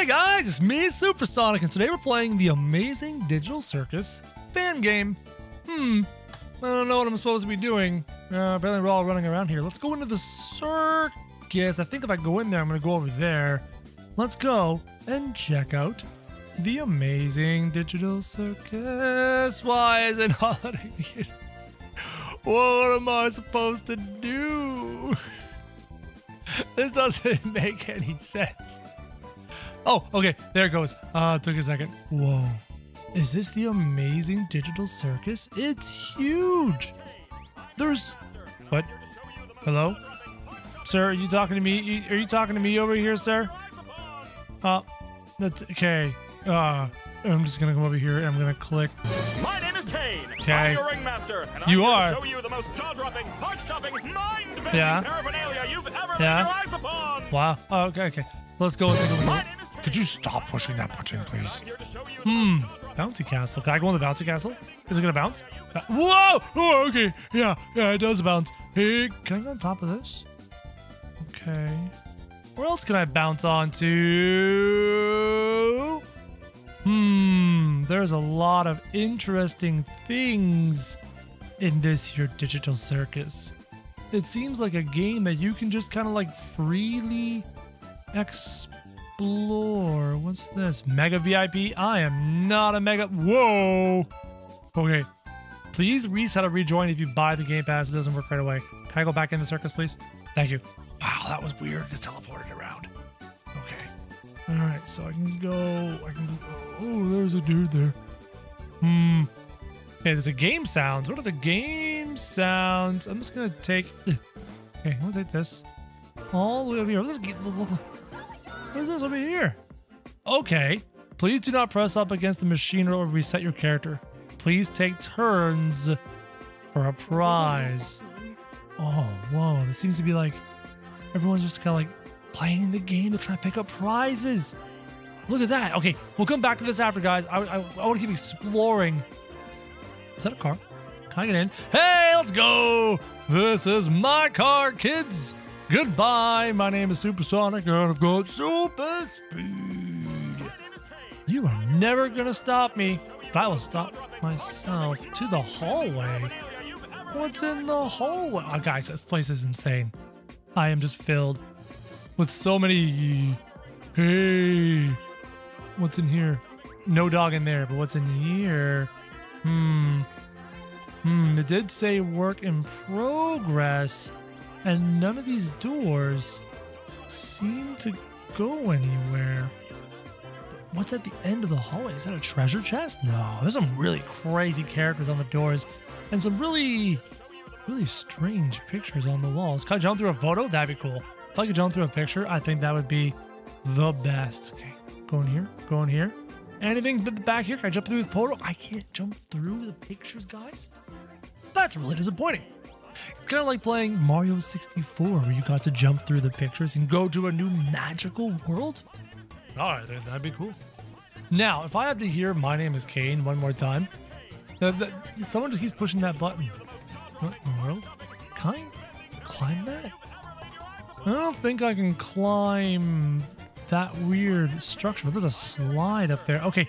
Hey guys, it's me, Supersonic, and today we're playing the Amazing Digital Circus fan game. Hmm, I don't know what I'm supposed to be doing. Uh, apparently we're all running around here. Let's go into the circus. I think if I go in there, I'm gonna go over there. Let's go and check out the Amazing Digital Circus. Why is it not? What am I supposed to do? This doesn't make any sense. Oh, okay, there it goes. Uh, it took a second. Whoa. Is this the amazing digital circus? It's huge. There's. What? Hello? Sir, are you talking to me? Are you talking to me over here, sir? Uh, that's okay. Uh, I'm just gonna come over here and I'm gonna click. My name is Caine. Okay. I'm your ringmaster, and I'm You here are. to show you the most jaw-dropping, heart-stopping, mind-bending Yeah. paraphernalia you've ever Yeah. laid your eyes upon. Wow. Oh, okay, okay. Let's go and take a look. Could you stop pushing that button, please? Hmm. Bouncy castle. Can I go in the bouncy castle? Is it gonna bounce? Whoa! Oh, okay. Yeah, yeah, it does bounce. Hey, can I go on top of this? Okay. Where else can I bounce onto? Hmm. There's a lot of interesting things in this here digital circus. It seems like a game that you can just kind of like freely explore. What's this? Mega VIP? I am not a mega. Whoa. Okay. Please reset or rejoin if you buy the Game Pass. It doesn't work right away. Can I go back in the circus, please? Thank you. Wow, that was weird. Just teleported around. Okay. All right, so I can go. I can go. Oh, there's a dude there. Hmm. Okay, there's a game sounds. What are the game sounds? I'm just gonna take. Okay, I'm gonna take this all the way over here. Let's get. Look, look, look. What is this over here? Okay. Please do not press up against the machine or reset your character. Please take turns for a prize. Oh, whoa. This seems to be like everyone's just kind of like playing the game to try to pick up prizes. Look at that. Okay, we'll come back to this after, guys. I, I, I want to keep exploring. Is that a car? Can I get in? Hey, let's go. This is my car, kids. Goodbye. My name is Supersonic, and I've got super speed. You are never gonna stop me. But I will stop myself to the hallway. What's in the hallway? Oh, guys, this place is insane. I am just filled with so many. Hey, what's in here? No dog in there, but what's in here? Hmm. Hmm. It did say work in progress, and none of these doors seem to go anywhere. What's at the end of the hallway? Is that a treasure chest? No, there's some really crazy characters on the doors and some really, really strange pictures on the walls. Can I jump through a photo? That'd be cool. If I could jump through a picture, I think that would be the best. Okay, go in here, go in here. Anything back here? Can I jump through the portal? I can't jump through the pictures, guys. That's really disappointing. It's kind of like playing Mario 64, where you got to jump through the pictures and go to a new magical world. All right, that'd be cool. Now, if I had to hear "My name is Caine" one more time, uh, th- someone just keeps pushing that button. What in the world? Can I climb that? I don't think I can climb that weird structure. But there's a slide up there. Okay,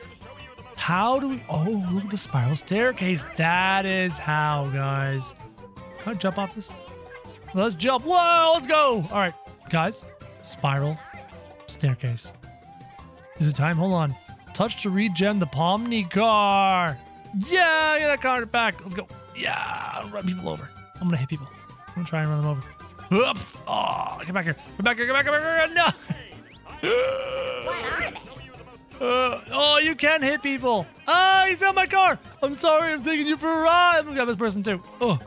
how do we? Oh, look at the spiral staircase. That is how, guys. Can I jump off this? Let's jump. Whoa, let's go. All right, guys. Spiral staircase. Is it time? Hold on. Touch to regen the Pomni car. Yeah, get that car back. Let's go. Yeah, run people over. I'm gonna hit people. I'm gonna try and run them over. Oops. Oh, get back here. Get back here. Get back here. Get back here. No. What are they? Uh, oh, you can hit people. Oh, he's on my car. I'm sorry. I'm taking you for a ride. I'm gonna grab this person too. Oh,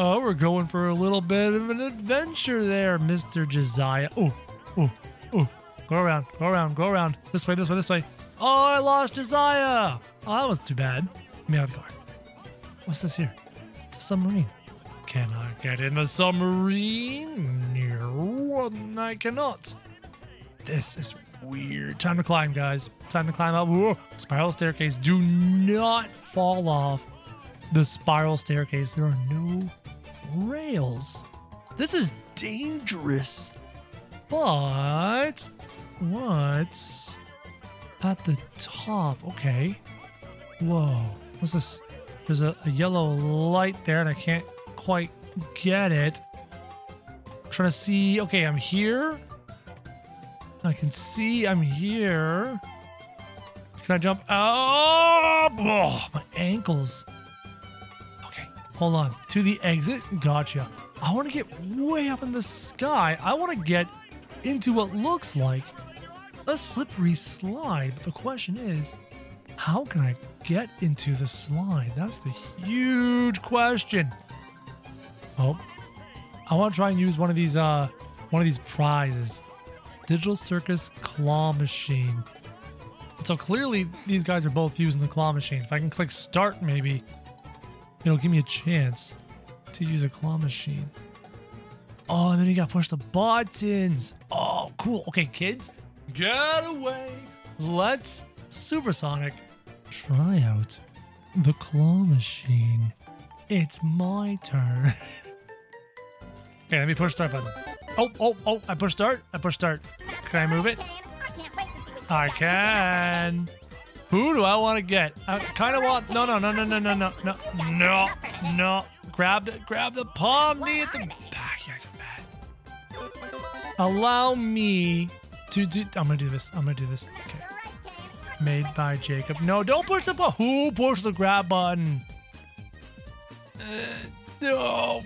oh, we're going for a little bit of an adventure there, Mr. Josiah. Oh, oh, oh. Go around. Go around. Go around. This way. This way. This way. Oh, I lost Josiah. Oh, that was too bad. Get me out of the car. What's this here? It's a submarine. Can I get in the submarine? No, I cannot. This is weird. Time to climb, guys. Time to climb up. Whoa. Spiral staircase. Do not fall off the spiral staircase. There are no rails. This is dangerous. But what at the top. Okay. Whoa. What's this? There's a, a yellow light there and I can't quite get it. trying to see. Okay, I'm here. I can see I'm here. Can I jump? Oh, oh, my ankles. Hold on. To the exit. Gotcha. I want to get way up in the sky. I want to get into what looks like a slippery slide. But The question is, how can I get into the slide? That's the huge question. Oh, I want to try and use one of these uh one of these prizes. Digital Circus claw machine. So clearly these guys are both using the claw machine. If I can click start maybe it'll give me a chance to use a claw machine. Oh, and then you gotta push the buttons. Oh, cool. Okay, kids, get away. Let's supersonic try out the claw machine. It's my turn. okay, let me push start button. Oh, oh, oh, I push start. I push start. Can I move it? I can. Who do I want to get? I kind of want. No, no, no, no, no, no, no, no, no, no. Grab the, grab the Pomni at the back. You guys are bad. Allow me to do. I'm gonna do this. I'm gonna do this. Okay. Made by Jacob. No, don't push the button. Who pushed the grab button? Uh, no.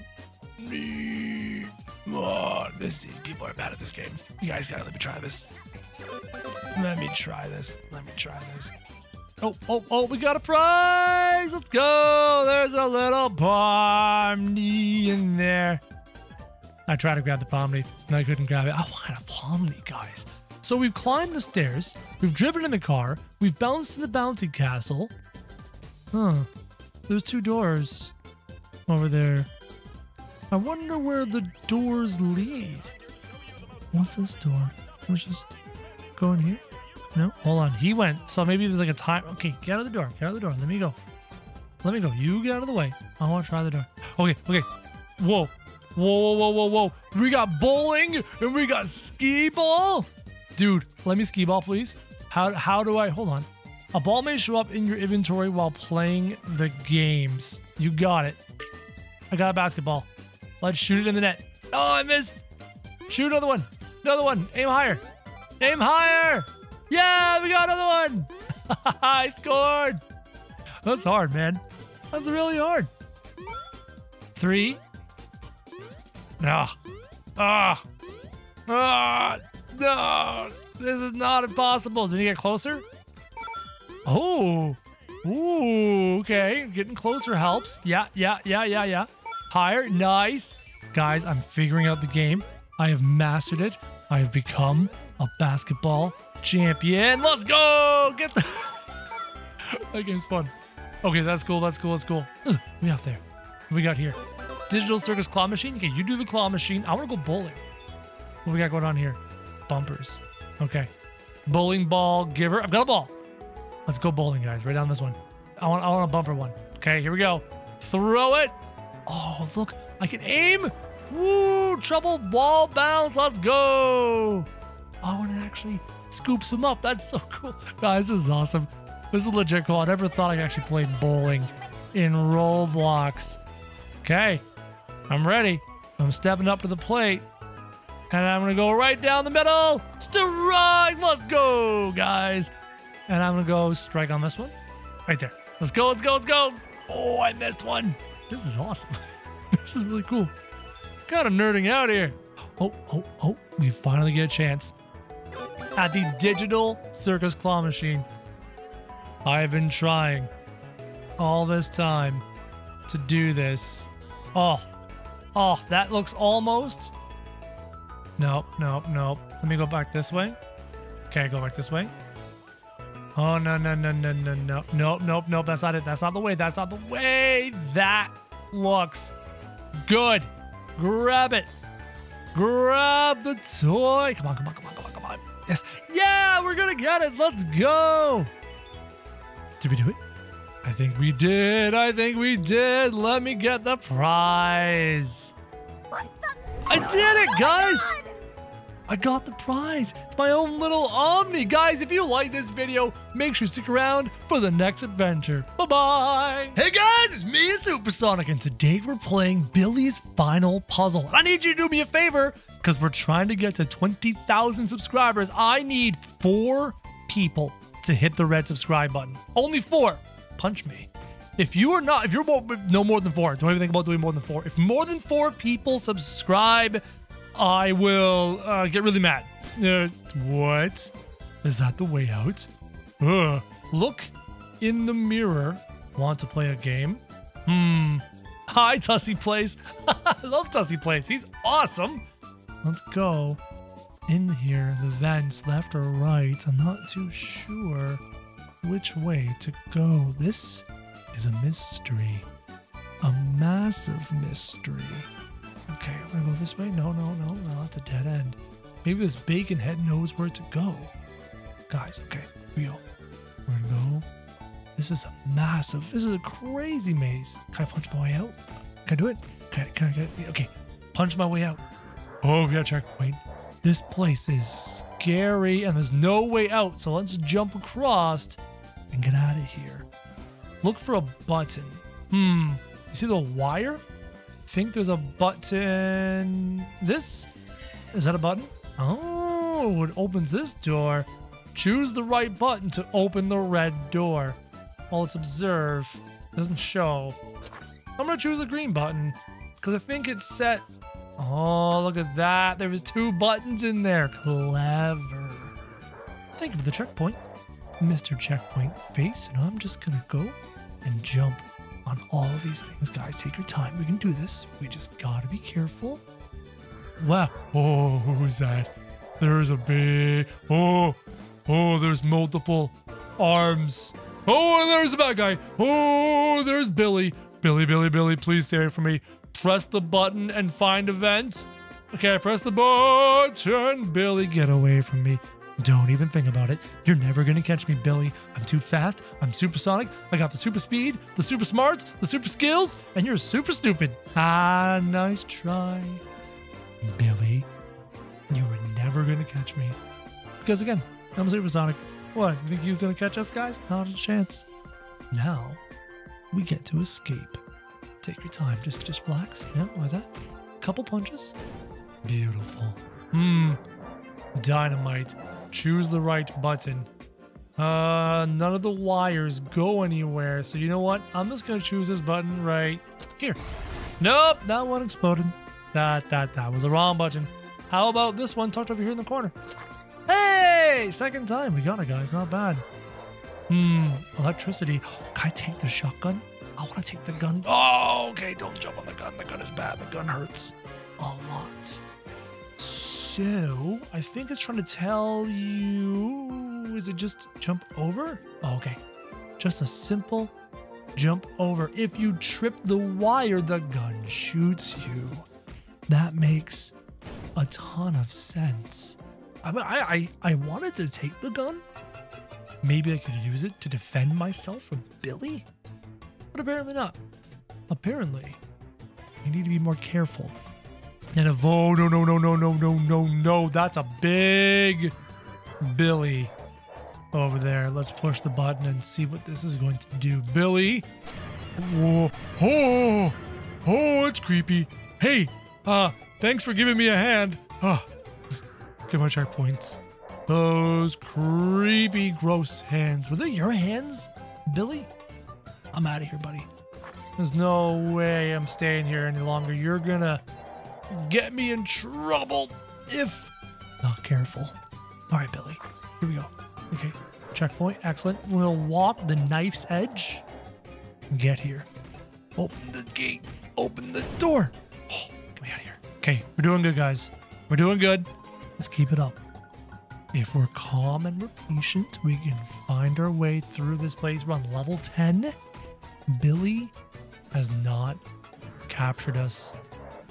Me. Oh, this these people are bad at this game. You guys gotta let me try this. Let me try this. Let me try this. Oh, oh, oh, we got a prize! Let's go! There's a little Pomni in there. I tried to grab the Pomni, and I couldn't grab it. Oh, I want a Pomni, guys. So we've climbed the stairs, we've driven in the car, we've bounced in the bounty castle. Huh. There's two doors over there. I wonder where the doors lead. What's this door? Let's just go in here. No, hold on. He went. So maybe there's like a time. Okay, get out of the door. Get out of the door. Let me go. Let me go. You get out of the way. I want to try the door. Okay, okay. Whoa. Whoa, whoa, whoa, whoa, whoa. We got bowling and we got skee ball. Dude, let me skee ball, please. How, how do I. Hold on. A ball may show up in your inventory while playing the games. You got it. I got a basketball. Let's shoot it in the net. Oh, I missed. Shoot another one. Another one. Aim higher. Aim higher. Yeah, we got another one. I scored. That's hard, man. That's really hard. Three. Ah. Ah. Ah. No. This is not impossible. Did he get closer? Oh. Ooh. Okay. Getting closer helps. Yeah. Yeah. Yeah. Yeah. Yeah. Higher. Nice. Guys, I'm figuring out the game. I have mastered it. I have become a basketball champion. Let's go! Get the. that game's fun. Okay, that's cool. That's cool. That's cool. Ugh, we out there. What we got here? Digital Circus Claw Machine. Okay, you do the claw machine. I want to go bowling. What we got going on here? Bumpers. Okay. Bowling ball giver. I've got a ball. Let's go bowling, guys. Right down this one. I want. I want a bumper one. Okay, here we go. Throw it. Oh, look. I can aim. Woo! Trouble ball bounce. Let's go. Oh, and it actually scoops him up. That's so cool. Guys, this is awesome. This is legit cool. I never thought I could actually play bowling in Roblox. Okay, I'm ready. I'm stepping up to the plate. And I'm gonna go right down the middle. Strike! Let's go, guys. And I'm gonna go strike on this one. Right there. Let's go, let's go, let's go. Oh, I missed one. This is awesome. this is really cool. Kind of nerding out here. Oh, oh, oh. We finally get a chance at the digital circus claw machine. I have been trying all this time to do this. Oh, oh, that looks almost. Nope, nope, nope. Let me go back this way. Okay, go back this way. Oh, no, no, no, no, no, no. Nope, nope, nope. That's not it. That's not the way. That's not the way. That looks good. Grab it. Grab the toy. Come on, come on, come on, come on, come on. Yes. Yeah, we're gonna get it. Let's go. Did we do it? I think we did. I think we did. Let me get the prize. I did it, guys. I got the prize. It's my own little Pomni. Guys, if you like this video, make sure to stick around for the next adventure. Bye-bye. Hey guys, it's me, Supersonic, and today we're playing Billy's Final Puzzle. I need you to do me a favor, because we're trying to get to 20,000 subscribers. I need four people to hit the red subscribe button. Only four. Punch me. If you are not, if you're more, no more than four, don't even think about doing more than four. If more than four people subscribe, I will uh, get really mad. Uh, what? Is that the way out? Ugh. Look in the mirror. Want to play a game? Hmm. Hi, Tussie Plays. I love Tussie Plays. He's awesome. Let's go. In here, the vents, left or right. I'm not too sure which way to go. This is a mystery. A massive mystery. Okay, I'm gonna go this way. No, no, no, no, it's a dead end. Maybe this bacon head knows where to go. Guys, okay, we go. We're gonna go. This is a massive, this is a crazy maze. Can I punch my way out? Can I do it? Can I, can I get it? Okay, punch my way out. Oh, we got a checkpoint. This place is scary and there's no way out, so let's jump across and get out of here. Look for a button. Hmm, you see the wire? I think there's a button. This? Is that a button? Oh, it opens this door. Choose the right button to open the red door. Well, let's observe. Doesn't show. I'm gonna choose the green button because I think it's set. Oh, look at that. There was two buttons in there. Clever. Thank you for the checkpoint, Mr. Checkpoint Face, and I'm just gonna go and jump on all of these things, guys. Take your time. We can do this. We just gotta be careful. Wow. Oh, who's that? There's a big. Oh, oh, there's multiple arms. Oh, and there's a bad guy. Oh, there's Billy. Billy, Billy, Billy, please stay for me. Press the button and find a vent. Okay, I press the button. Billy, get away from me. Don't even think about it. You're never gonna catch me, Billy. I'm too fast. I'm supersonic. I got the super speed, the super smarts, the super skills, and you're super stupid. Ah, nice try. Billy, you were never gonna catch me. Because again, I'm supersonic. What, you think he was gonna catch us, guys? Not a chance. Now, we get to escape. Take your time. Just just relax. Yeah, like that. Couple punches. Beautiful. Hmm. Dynamite. Choose the right button. Uh, none of the wires go anywhere. So you know what? I'm just gonna choose this button right here. Nope, that one exploded. That, that, that was the wrong button. How about this one tucked over here in the corner? Hey, second time. We got it, guys. Not bad. Hmm, electricity. Can I take the shotgun? I want to take the gun. Oh, okay. Don't jump on the gun. The gun is bad. The gun hurts a lot. So, I think it's trying to tell you. Is it just jump over? Oh, okay. Just a simple jump over. If you trip the wire, the gun shoots you. That makes a ton of sense. I mean, I, I, I wanted to take the gun. Maybe I could use it to defend myself from Billy? But apparently not. Apparently, you need to be more careful and a oh no no no no no no no no that's a big Billy over there. Let's push the button and see what this is going to do. Billy. Whoa. Oh. Oh, it's creepy. Hey, uh, thanks for giving me a hand. Oh, just get my check points. Those creepy, gross hands. Were they your hands, Billy? I'm out of here, buddy. There's no way I'm staying here any longer. You're gonna get me in trouble if not careful. All right, Billy. Here we go. Okay. Checkpoint. Excellent. We'll walk the knife's edge. Get here. Open the gate. Open the door. Oh, get me out of here. Okay. We're doing good, guys. We're doing good. Let's keep it up. If we're calm and we're patient, we can find our way through this place. We're on level 10. Billy has not captured us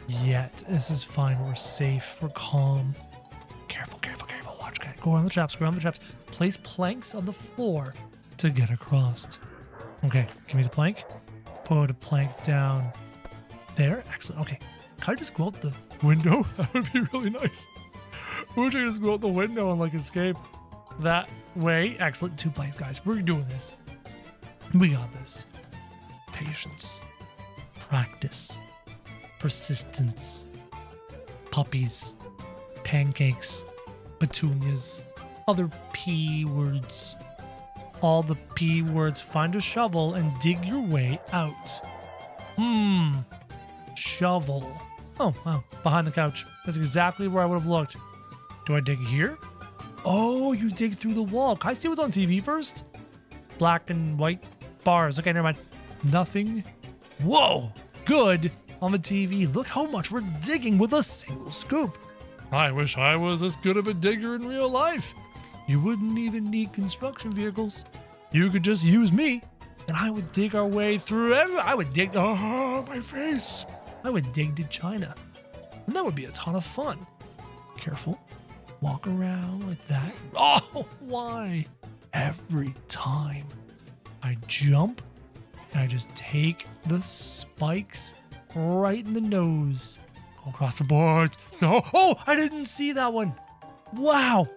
yet. This is fine. We're safe. We're calm. Careful, careful, careful. Watch. Okay. Go around the traps. Go around the traps. Place planks on the floor to get across. Okay. Give me the plank. Put a plank down there. Excellent. Okay. Can I just go out the window? That would be really nice. Trying to just go out the window and like escape that way. Excellent. Two planks, guys. We're doing this. We got this. Patience, practice, persistence, puppies, pancakes, petunias, other P words. All the P words. Find a shovel and dig your way out. Hmm. Shovel. Oh, wow. Behind the couch. That's exactly where I would have looked. Do I dig here? Oh, you dig through the wall. Can I see what's on TV first? Black and white bars. Okay, never mind. Nothing. Whoa! Good on the TV. Look how much we're digging with a single scoop. I wish I was as good of a digger in real life. You wouldn't even need construction vehicles. You could just use me, and I would dig our way through every. I would dig. Oh, my face! I would dig to China, and that would be a ton of fun. Careful, walk around like that. Oh, why? Every time I jump, and I just take the spikes right in the nose. Go across the board. No, oh, I didn't see that one. Wow,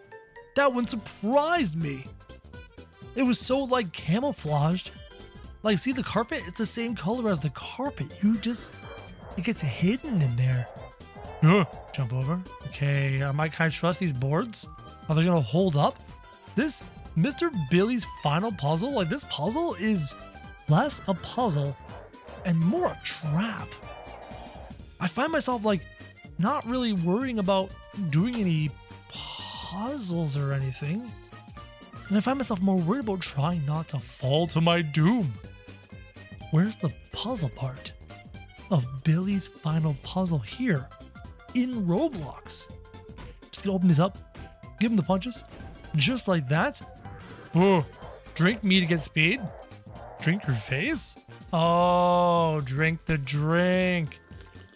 that one surprised me. It was so like camouflaged. Like, see the carpet? It's the same color as the carpet. You just, it gets hidden in there. Uh, jump over. Okay, I might kind of trust these boards. Are they gonna hold up? This Mr. Billy's final puzzle, like this puzzle is less a puzzle and more a trap. I find myself like not really worrying about doing any puzzles or anything. And I find myself more worried about trying not to fall to my doom. Where's the puzzle part of Billy's final puzzle here in Roblox? Just gonna open this up, give him the punches, just like that. Oh, drink me to get speed. Drink your face? Oh, drink the drink.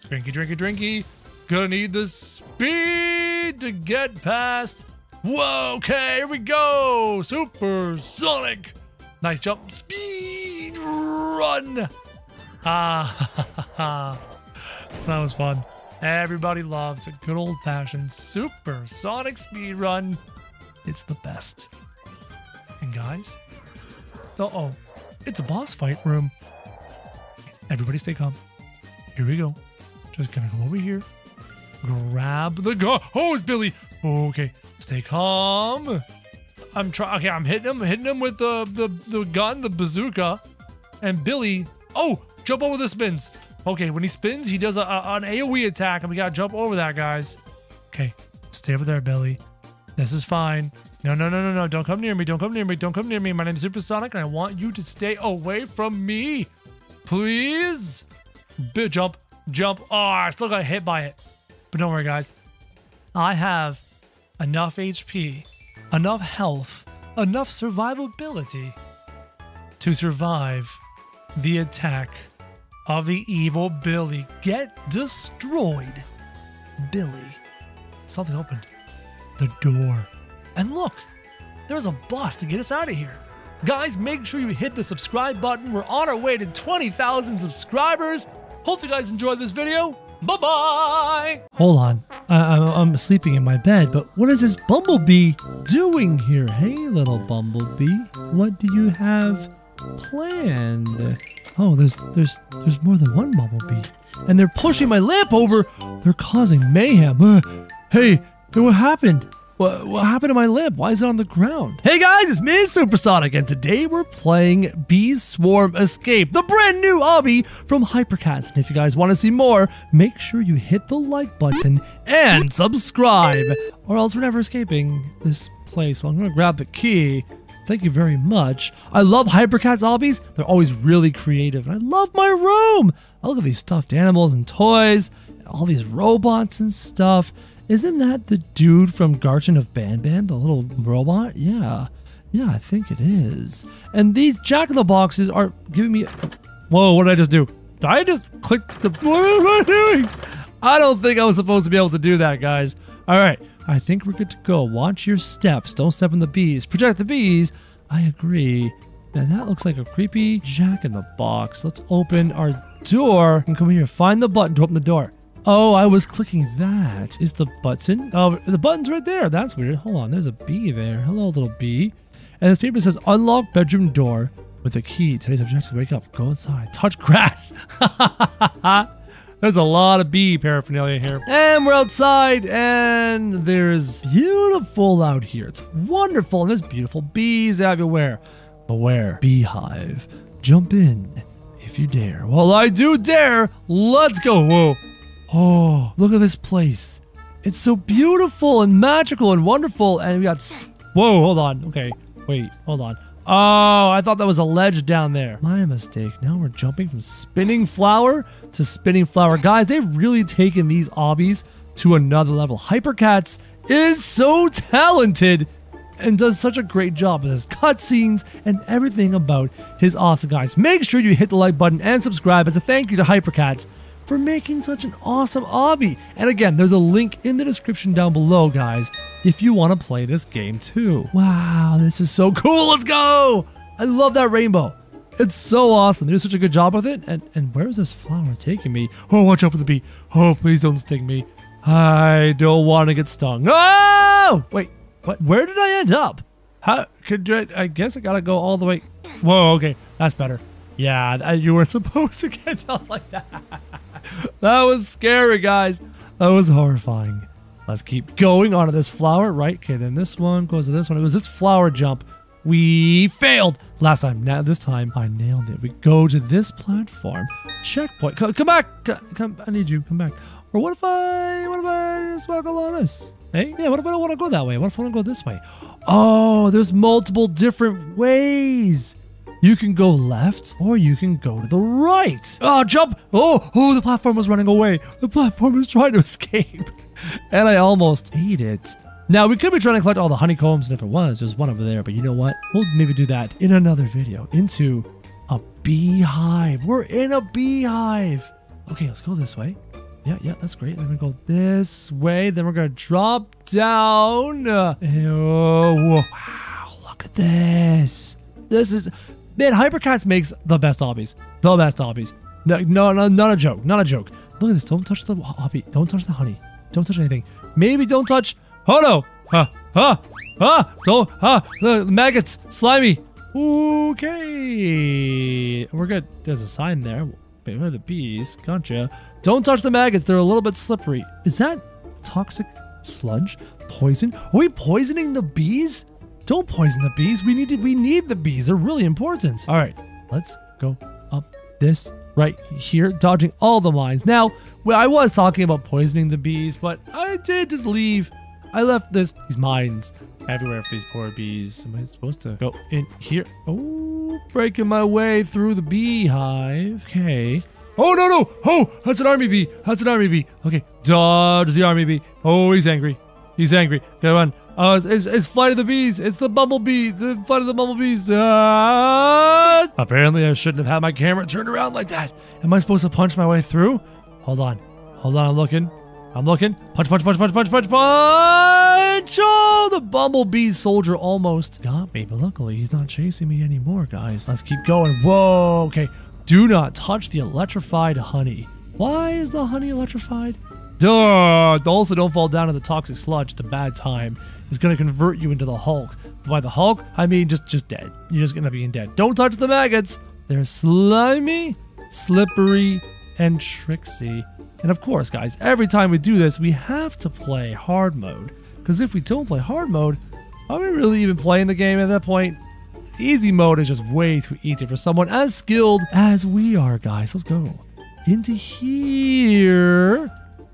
Drinky, drinky, drinky. Gonna need the speed to get past. Whoa, okay, here we go. Super Sonic. Nice jump. Speed run. Ah, that was fun. Everybody loves a good old fashioned super sonic speed run. It's the best. And guys, uh oh, it's a boss fight room. Everybody stay calm. Here we go. Just gonna go over here, grab the gun. Oh, it's Billy. okay, stay calm. I'm trying. Okay, I'm hitting him, hitting him with the, the the gun, the bazooka, and Billy. Oh, jump over the spins. Okay, when he spins, he does a, a, an AOE attack, and we gotta jump over that, guys. Okay, stay over there, Billy. This is fine. No, no, no, no, no. Don't come near me. Don't come near me. Don't come near me. My name is Supersonic, and I want you to stay away from me. Please. B jump. Jump. Oh, I still got hit by it. But don't worry, guys. I have enough HP, enough health, enough survivability to survive the attack of the evil Billy. Get destroyed. Billy. Something opened. The door. And look, there's a boss to get us out of here. Guys, make sure you hit the subscribe button. We're on our way to 20,000 subscribers. Hope you guys enjoyed this video. Bye bye. Hold on. I, I'm sleeping in my bed, but what is this bumblebee doing here? Hey, little bumblebee. What do you have planned? Oh, there's there's there's more than one bumblebee, and they're pushing my lamp over. They're causing mayhem. Uh, hey, hey, what happened? What, what happened to my lamp? Why is it on the ground? Hey guys, it's me, Supersonic, and today we're playing Bee Swarm Escape, the brand new obby from Hypercats. And if you guys want to see more, make sure you hit the like button and subscribe, or else we're never escaping this place. So I'm gonna grab the key. Thank you very much. I love Hypercats obbies. They're always really creative. And I love my room. I look at these stuffed animals and toys, and all these robots and stuff. Isn't that the dude from Garten of Banban, the little robot? Yeah. Yeah, I think it is. And these Jack-in-the-Boxes are giving me... Whoa, what did I just do? Did I just click the... What am I doing? I don't think I was supposed to be able to do that, guys. All right, I think we're good to go. Watch your steps. Don't step on the bees. Protect the bees. I agree. And that looks like a creepy Jack in the Box. Let's open our door and come here. Find the button to open the door. Oh, I was clicking that. Is the button? Oh, the button's right there. That's weird. Hold on. There's a bee there. Hello, little bee. And this paper says unlock bedroom door with a key. Today's objective wake up, go inside, touch grass. There's a lot of bee paraphernalia here. And we're outside and there's beautiful out here. It's wonderful. And there's beautiful bees everywhere. Beware, beehive. Jump in if you dare. Well, I do dare. Let's go. Whoa. Oh, look at this place. It's so beautiful and magical and wonderful. And we got. Whoa, hold on. Okay, wait, hold on. Oh, I thought that was a ledge down there. My mistake. Now we're jumping from spinning flower to spinning flower. Guys, they've really taken these obbies to another level. Hypercats is so talented and does such a great job with his cutscenes and everything about his awesome guys. Make sure you hit the like button and subscribe as a thank you to Hypercats for making such an awesome obby. And again, there's a link in the description down below, guys, if you want to play this game too. Wow, this is so cool. Let's go. I love that rainbow. It's so awesome. They do such a good job with it. And and where is this flower taking me? Oh, watch out for the bee. Oh, please don't sting me. I don't want to get stung. Oh! Wait, what? Where did I end up? How could I, I guess I gotta go all the way. Whoa, okay, that's better. Yeah, you were supposed to get up like that. That was scary, guys. That was horrifying. Let's keep going onto this flower, right? Okay, then this one goes to this one. It was this flower jump. We failed last time. Now this time I nailed it. We go to this platform. Checkpoint. Come, come back. Come, I need you. Come back. Or what if I? What if I just walk along this? Hey, yeah. What if I don't want to go that way? What if I want to go this way? Oh, there's multiple different ways. You can go left or you can go to the right. Oh, jump. Oh, oh, the platform was running away. The platform was trying to escape. and I almost ate it. Now, we could be trying to collect all the honeycombs, and if it was, there's one over there. But you know what? We'll maybe do that in another video. Into a beehive. We're in a beehive. Okay, let's go this way. Yeah, yeah, that's great. Then we go this way. Then we're going to drop down. Oh, wow, look at this. This is Man, Hypercats makes the best obbies. The best obbies. No, no, no, not a joke. Not a joke. Look at this. Don't touch the obby. Don't touch the honey. Don't touch anything. Maybe don't touch. Oh no. Huh. Huh. Huh. Don't. Huh. The maggots. Slimy. Okay. We're good. There's a sign there. Where the bees? Gotcha. Don't touch the maggots. They're a little bit slippery. Is that toxic sludge? Poison? Are we poisoning the bees? Don't poison the bees. We need to, we need the bees. They're really important. All right, let's go up this right here, dodging all the mines. Now, well, I was talking about poisoning the bees, but I did just leave. I left this these mines everywhere for these poor bees. Am I supposed to go in here? Oh, breaking my way through the beehive. Okay. Oh, no, no. Oh, that's an army bee. That's an army bee. Okay, dodge the army bee. Oh, he's angry. He's angry. Come on. Oh, it's, it's, it's Flight of the Bees. It's the Bumblebee. The Flight of the Bumblebees. Uh, apparently, I shouldn't have had my camera turned around like that. Am I supposed to punch my way through? Hold on. Hold on. I'm looking. I'm looking. Punch, punch, punch, punch, punch, punch, punch. Oh, the Bumblebee soldier almost got me. But luckily, he's not chasing me anymore, guys. Let's keep going. Whoa. Okay. Do not touch the electrified honey. Why is the honey electrified? Duh! Also, don't fall down in the toxic sludge. It's a bad time. It's gonna convert you into the Hulk. By the Hulk, I mean just just dead. You're just gonna be dead. Don't touch the maggots. They're slimy, slippery, and tricksy. And of course, guys, every time we do this, we have to play hard mode. Because if we don't play hard mode, are we really even playing the game at that point? Easy mode is just way too easy for someone as skilled as we are, guys. Let's go into here.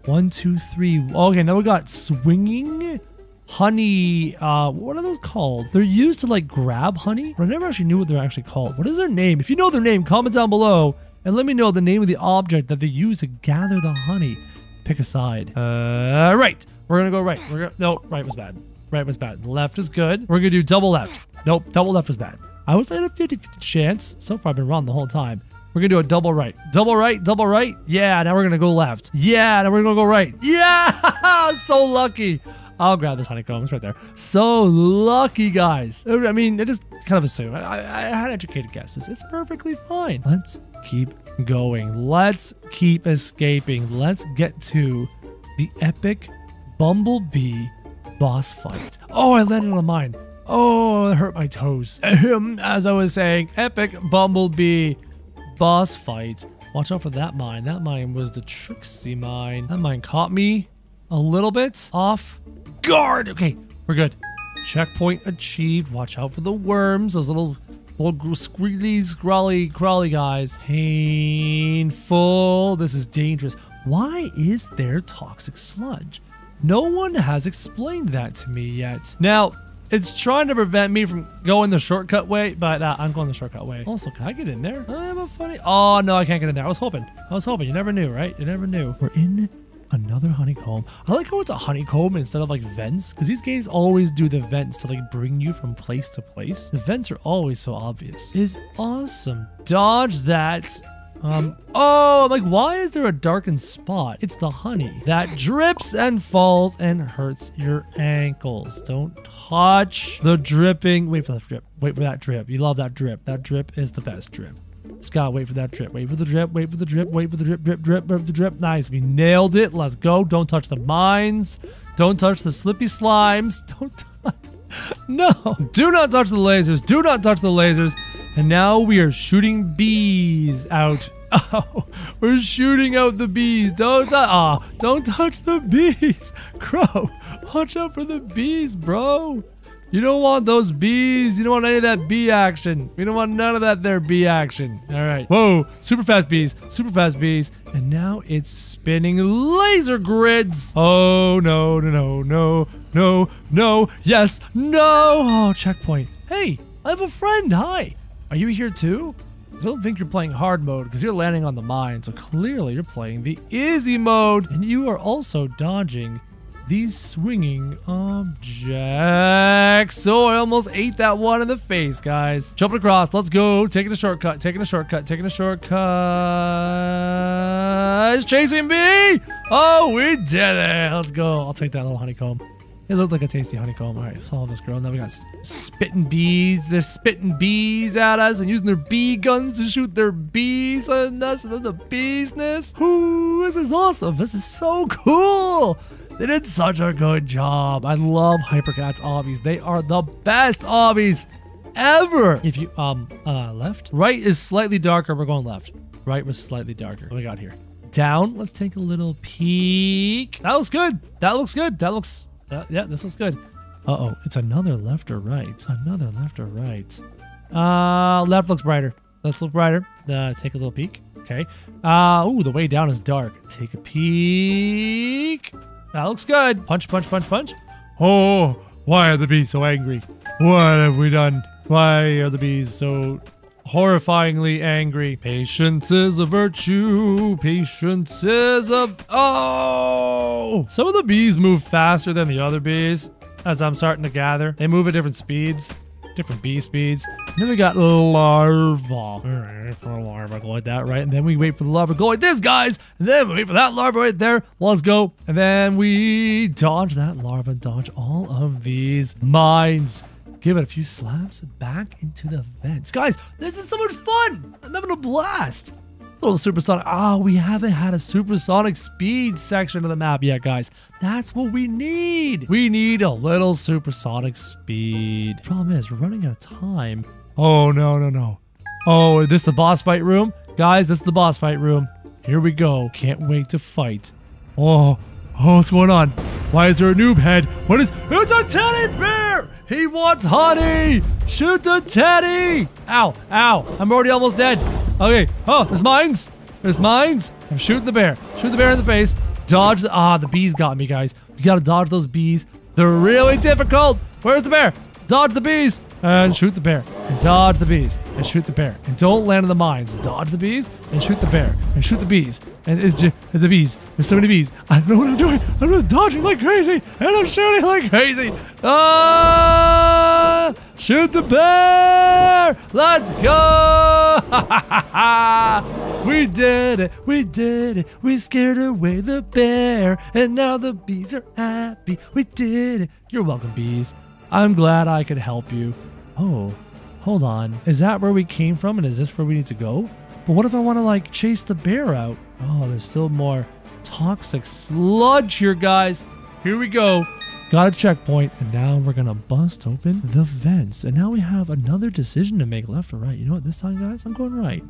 One, two, three. Okay, now we got swinging honey. Uh, what are those called? They're used to like grab honey, I never actually knew what they're actually called. What is their name? If you know their name, comment down below and let me know the name of the object that they use to gather the honey. Pick a side. Uh, right. We're gonna go right. We're gonna no. Right was bad. Right was bad. Left is good. We're gonna do double left. Nope. Double left was bad. I was at a 50-50 chance. So far, I've been wrong the whole time. We're gonna do a double right. Double right, double right. Yeah, now we're gonna go left. Yeah, now we're gonna go right. Yeah, so lucky. I'll grab this honeycomb. It's right there. So lucky, guys. I mean, is just kind of assume. I, I had educated guesses. It's perfectly fine. Let's keep going. Let's keep escaping. Let's get to the epic Bumblebee boss fight. Oh, I landed on a mine. Oh, it hurt my toes. As I was saying, epic Bumblebee boss fight. Watch out for that mine. That mine was the Trixie mine. That mine caught me a little bit off guard. Okay, we're good. Checkpoint achieved. Watch out for the worms. Those little little squealy, scrawly, crawly guys. Painful. This is dangerous. Why is there toxic sludge? No one has explained that to me yet. Now, it's trying to prevent me from going the shortcut way, but uh, I'm going the shortcut way. Also, can I get in there? I have a funny. Oh no, I can't get in there. I was hoping. I was hoping. You never knew, right? You never knew. We're in another honeycomb. I like how it's a honeycomb instead of like vents, because these games always do the vents to like bring you from place to place. The vents are always so obvious. Is awesome. Dodge that. Um, oh, like, why is there a darkened spot? It's the honey that drips and falls and hurts your ankles. Don't touch the dripping. Wait for that drip. Wait for that drip. You love that drip. That drip is the best drip. Gotta wait for that drip. Wait for the drip. Wait for the drip. Wait for the drip. Drip. Drip. Drip. Drip. Nice. We nailed it. Let's go. Don't touch the mines. Don't touch the slippy slimes. Don't touch. No. Do not touch the lasers. Do not touch the lasers. And now we are shooting bees out. Oh, we're shooting out the bees. Don't ah, don't touch the bees. Crow, watch out for the bees, bro. You don't want those bees. You don't want any of that bee action. We don't want none of that there bee action. All right. Whoa, super fast bees, super fast bees. And now it's spinning laser grids. Oh, no, no, no, no, no, no, yes, no. Oh, checkpoint. Hey, I have a friend. Hi. Are you here too? I don't think you're playing hard mode because you're landing on the mine, so clearly you're playing the easy mode. And you are also dodging these swinging objects. So I almost ate that one in the face, guys. Jumping across. Let's go. Taking a shortcut. Taking a shortcut. Taking a shortcut. It's chasing me. Oh, we did it. Let's go. I'll take that little honeycomb. It looked like a tasty honeycomb. All right, solve this girl. Now we got spitting bees. They're spitting bees at us and using their bee guns to shoot their bees and us with the bee's nest. Ooh, this is awesome. This is so cool. They did such a good job. I love Hypercats obbies. They are the best obbies ever. If you um uh left, right is slightly darker. We're going left. Right was slightly darker. What we got here? Down. Let's take a little peek. That looks good. That looks good. That looks. Uh, yeah, this looks good. Uh oh, it's another left or right. It's Another left or right. Uh, left looks brighter. Let's look brighter. Uh, take a little peek. Okay. Uh, ooh, the way down is dark. Take a peek. That looks good. Punch, punch, punch, punch. Oh, why are the bees so angry? What have we done? Why are the bees so horrifyingly angry? Patience is a virtue. Patience is a. Oh! Some of the bees move faster than the other bees, as I'm starting to gather. They move at different speeds different bee speeds. And then we got larva. All right, for a larva, go like that, right? And then we wait for the larva, go like this, guys. And then we wait for that larva right there. Let's go. And then we dodge that larva, dodge all of these mines. Give it a few slaps back into the vents. Guys, this is so much fun. I'm having a blast. Little supersonic. Ah, we haven't had a supersonic speed section of the map yet, guys. That's what we need. We need a little supersonic speed. Problem is, we're running out of time. Oh, no, no, no. Oh, is this the boss fight room? Guys, this is the boss fight room. Here we go. Can't wait to fight. Oh, oh, what's going on? Why is there a noob head? What is... It's a teddy bear! He wants honey! Shoot the teddy! Ow, ow. I'm already almost dead. Okay. Oh, there's mines. There's mines. I'm shooting the bear. Shoot the bear in the face. Dodge the... Ah, the bees got me, guys. We gotta dodge those bees. They're really difficult. Where's the bear? Dodge the bees. And shoot the bear. And dodge the bees. And shoot the bear. And don't land in the mines. Dodge the bees. And shoot the bear. And shoot the bees. And it's just it's the bees. There's so many bees. I don't know what I'm doing. I'm just dodging like crazy. And I'm shooting like crazy. Ah! Shoot the bear! Let's go! we did it. We did it. We scared away the bear. And now the bees are happy. We did it. You're welcome, bees. I'm glad I could help you. Oh, hold on. Is that where we came from and is this where we need to go? But what if I want to like chase the bear out? Oh, there's still more toxic sludge here, guys. Here we go. Got a checkpoint, and now we're gonna bust open the vents. And now we have another decision to make left or right. You know what, this time, guys, I'm going right.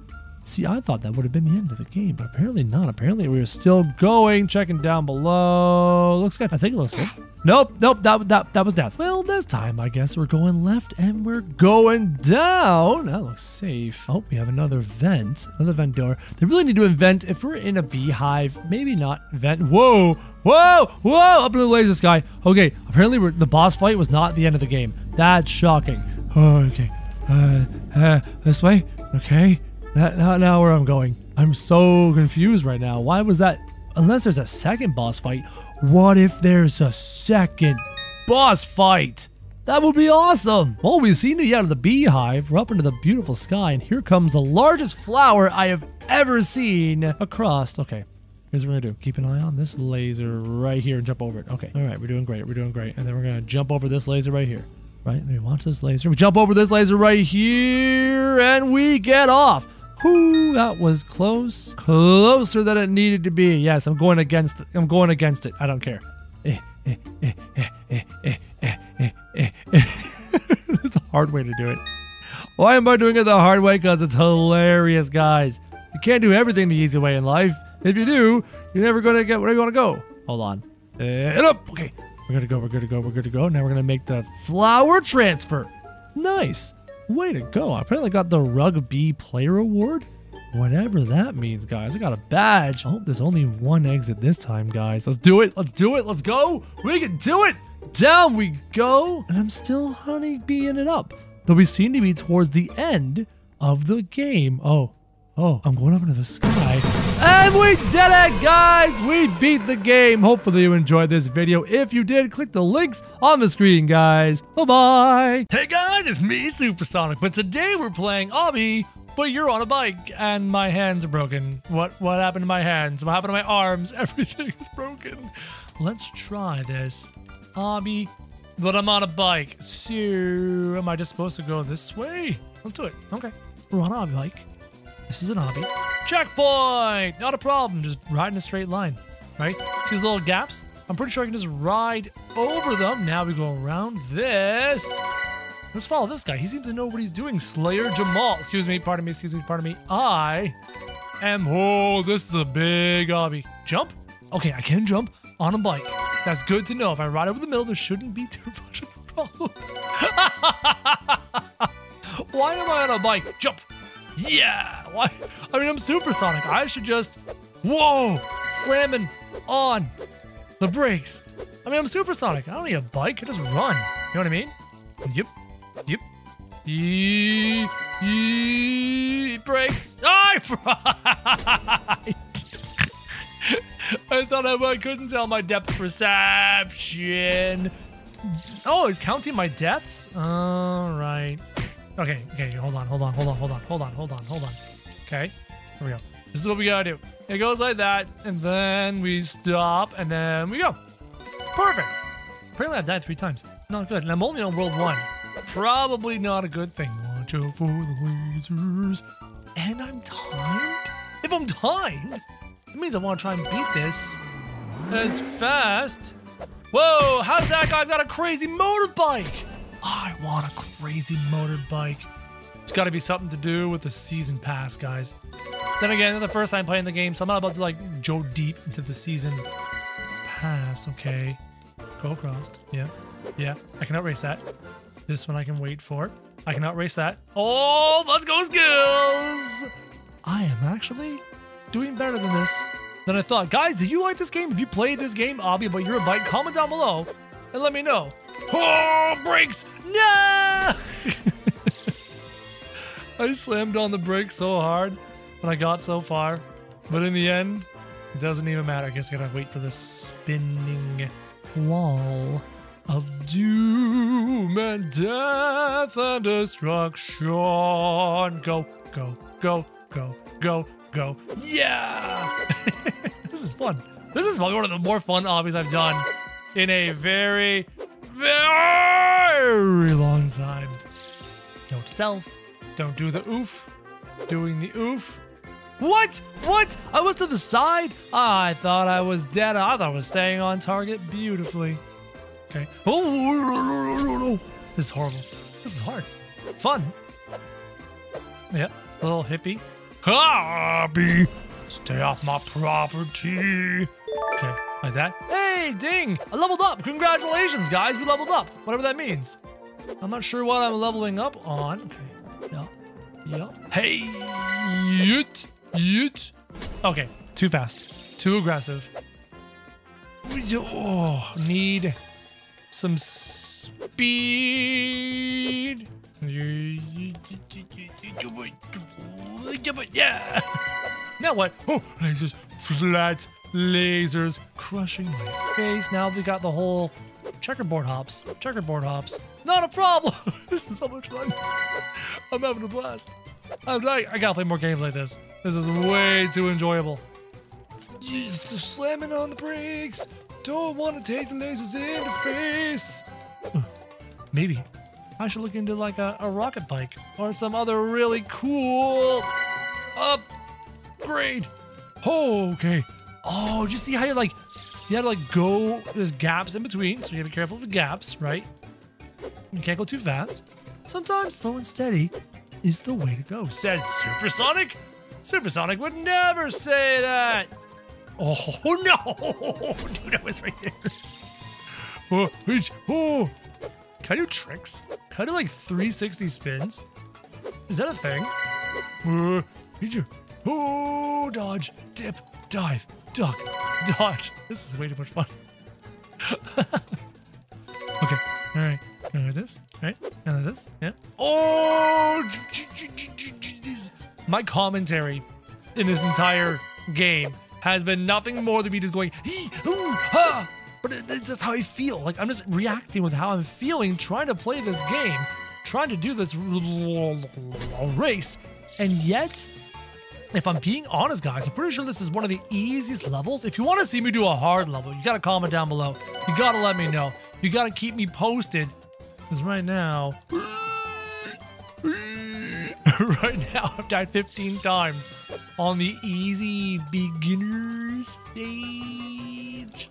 See, I thought that would have been the end of the game, but apparently not. Apparently we are still going, checking down below. Looks good. I think it looks good. Nope, nope, that, that, that was death. Well, this time, I guess we're going left and we're going down. That looks safe. Oh, we have another vent, another vent door. They really need to invent, if we're in a beehive, maybe not vent. Whoa, whoa, whoa, up in the laser sky. Okay, apparently the boss fight was not the end of the game. That's shocking. Oh, okay, uh, uh, this way, okay. That, now where I'm going. I'm so confused right now. Why was that? Unless there's a second boss fight. What if there's a second boss fight? That would be awesome. Well, we seem to be out of the beehive. We're up into the beautiful sky, and here comes the largest flower I have ever seen across. Okay, here's what we're gonna do. Keep an eye on this laser right here and jump over it. Okay, all right, we're doing great. We're doing great. And then we're gonna jump over this laser right here. Right, we watch this laser. We jump over this laser right here, and we get off. Whoo, that was close. Closer than it needed to be. Yes, I'm going against. I'm going against it. I don't care. That's a hard way to do it. Why am I doing it the hard way? Because it's hilarious, guys. You can't do everything the easy way in life. If you do, you're never going to get where you want to go. Hold on. Eh, Up. Okay. We're going to go. We're going to go. We're going to go. Now we're going to make the flower transfer. Nice. Way to go. I apparently got the Rugby Player Award. Whatever that means, guys. I got a badge. Oh, there's only one exit this time, guys. Let's do it. Let's do it. Let's go. We can do it. Down we go. And I'm still honeybeeing it up. Though we seem to be towards the end of the game. Oh, oh, I'm going up into the sky. And we did it, guys! We beat the game. Hopefully you enjoyed this video. If you did, click the links on the screen, guys. Bye-bye. Hey, guys, it's me, Supersonic. But today we're playing Obby, but you're on a bike, and my hands are broken. What what happened to my hands? What happened to my arms? Everything is broken. Let's try this. Obby, but I'm on a bike. So, am I just supposed to go this way? Let's do it. Okay. We're on a bike. This is an obby. Checkpoint! Not a problem. Just ride in a straight line, right? See these little gaps? I'm pretty sure I can just ride over them. Now we go around this. Let's follow this guy. He seems to know what he's doing. Slayer Jamal. Excuse me. Pardon me. Excuse me. Pardon me. I am... Oh, this is a big obby. Jump? Okay, I can jump on a bike. That's good to know. If I ride over the middle, there shouldn't be too much of a problem. Why am I on a bike? Jump. Yeah! Why? I mean, I'm supersonic. I should just, whoa, slamming on the brakes. I mean, I'm supersonic. I don't need a bike. I just run. You know what I mean? Yep. Yep. Yee, yee, brakes. I I thought I, I couldn't tell my depth perception. Oh, it's counting my deaths? All right. Okay, okay, hold on, hold on, hold on, hold on, hold on, hold on, hold on. Okay, here we go. This is what we gotta do. It goes like that, and then we stop, and then we go. Perfect. Apparently I died three times. Not good. And I'm only on world one. Probably not a good thing. Watch out for the lasers. And I'm timed? If I'm timed, it means I want to try and beat this as fast. Whoa, how's that guy got a crazy motorbike? I want a crazy motorbike. It's got to be something to do with the season pass, guys. Then again, the first time playing the game, so I'm not about to like go deep into the season pass. Okay, go across. Yeah, yeah. I cannot race that. This one I can wait for. I cannot race that. Oh, let's go skills! I am actually doing better than this than I thought. Guys, do you like this game? If you played this game, Obby, but you're a bike, comment down below and let me know. Oh, brakes! No! I slammed on the brakes so hard when I got so far. But in the end, it doesn't even matter. I guess I gotta wait for the spinning wall of doom and death and destruction. Go, go, go, go, go, go. Yeah! this is fun. This is one of the more fun obbies I've done in a very, very long time. Note self. Don't do the oof. Doing the oof What? What? I was to the side? I thought I was dead. I thought I was staying on target beautifully. Okay. Oh. This is horrible. This is hard. Fun. Yeah, little hippie. Hobby. Stay off my property. Okay, like that. Hey, ding! I leveled up. Congratulations, guys. We leveled up. Whatever that means. I'm not sure what I'm leveling up on. Okay. Yeah. Yeah. Hey. Yeet. Yeet. Okay. Too fast. Too aggressive. We do. Oh, need some speed. Yeah. Now what? Oh, lasers, flat lasers crushing my face. Now we got the whole checkerboard hops. Checkerboard hops. Not a problem. this is so much fun. I'm having a blast. I'm like, I gotta play more games like this. This is way too enjoyable. Just slamming on the brakes. Don't want to take the lasers in the face. Maybe I should look into like a, a rocket bike or some other really cool upgrade. Oh, okay. Oh, you see how you like, you had to like go, there's gaps in between, so you gotta be careful of the gaps, right? You can't go too fast. Sometimes slow and steady is the way to go, says Supersonic. Supersonic would never say that. Oh, no! Dude, I was right there. Oh. Oh. Can I do tricks? Can I do like 360 spins? Is that a thing? Uh. Oh, dodge, dip, dive, duck, dodge. This is way too much fun. okay, all right. Now this, all right? Now this, yeah. Oh, this. My commentary in this entire game has been nothing more than me just going, hee, ha. But that's how I feel. Like I'm just reacting with how I'm feeling, trying to play this game, trying to do this race, and yet if I'm being honest, guys, I'm pretty sure this is one of the easiest levels. If you want to see me do a hard level, you gotta comment down below. You gotta let me know. You gotta keep me posted. Because right now, right now, I've died 15 times on the easy beginner stage.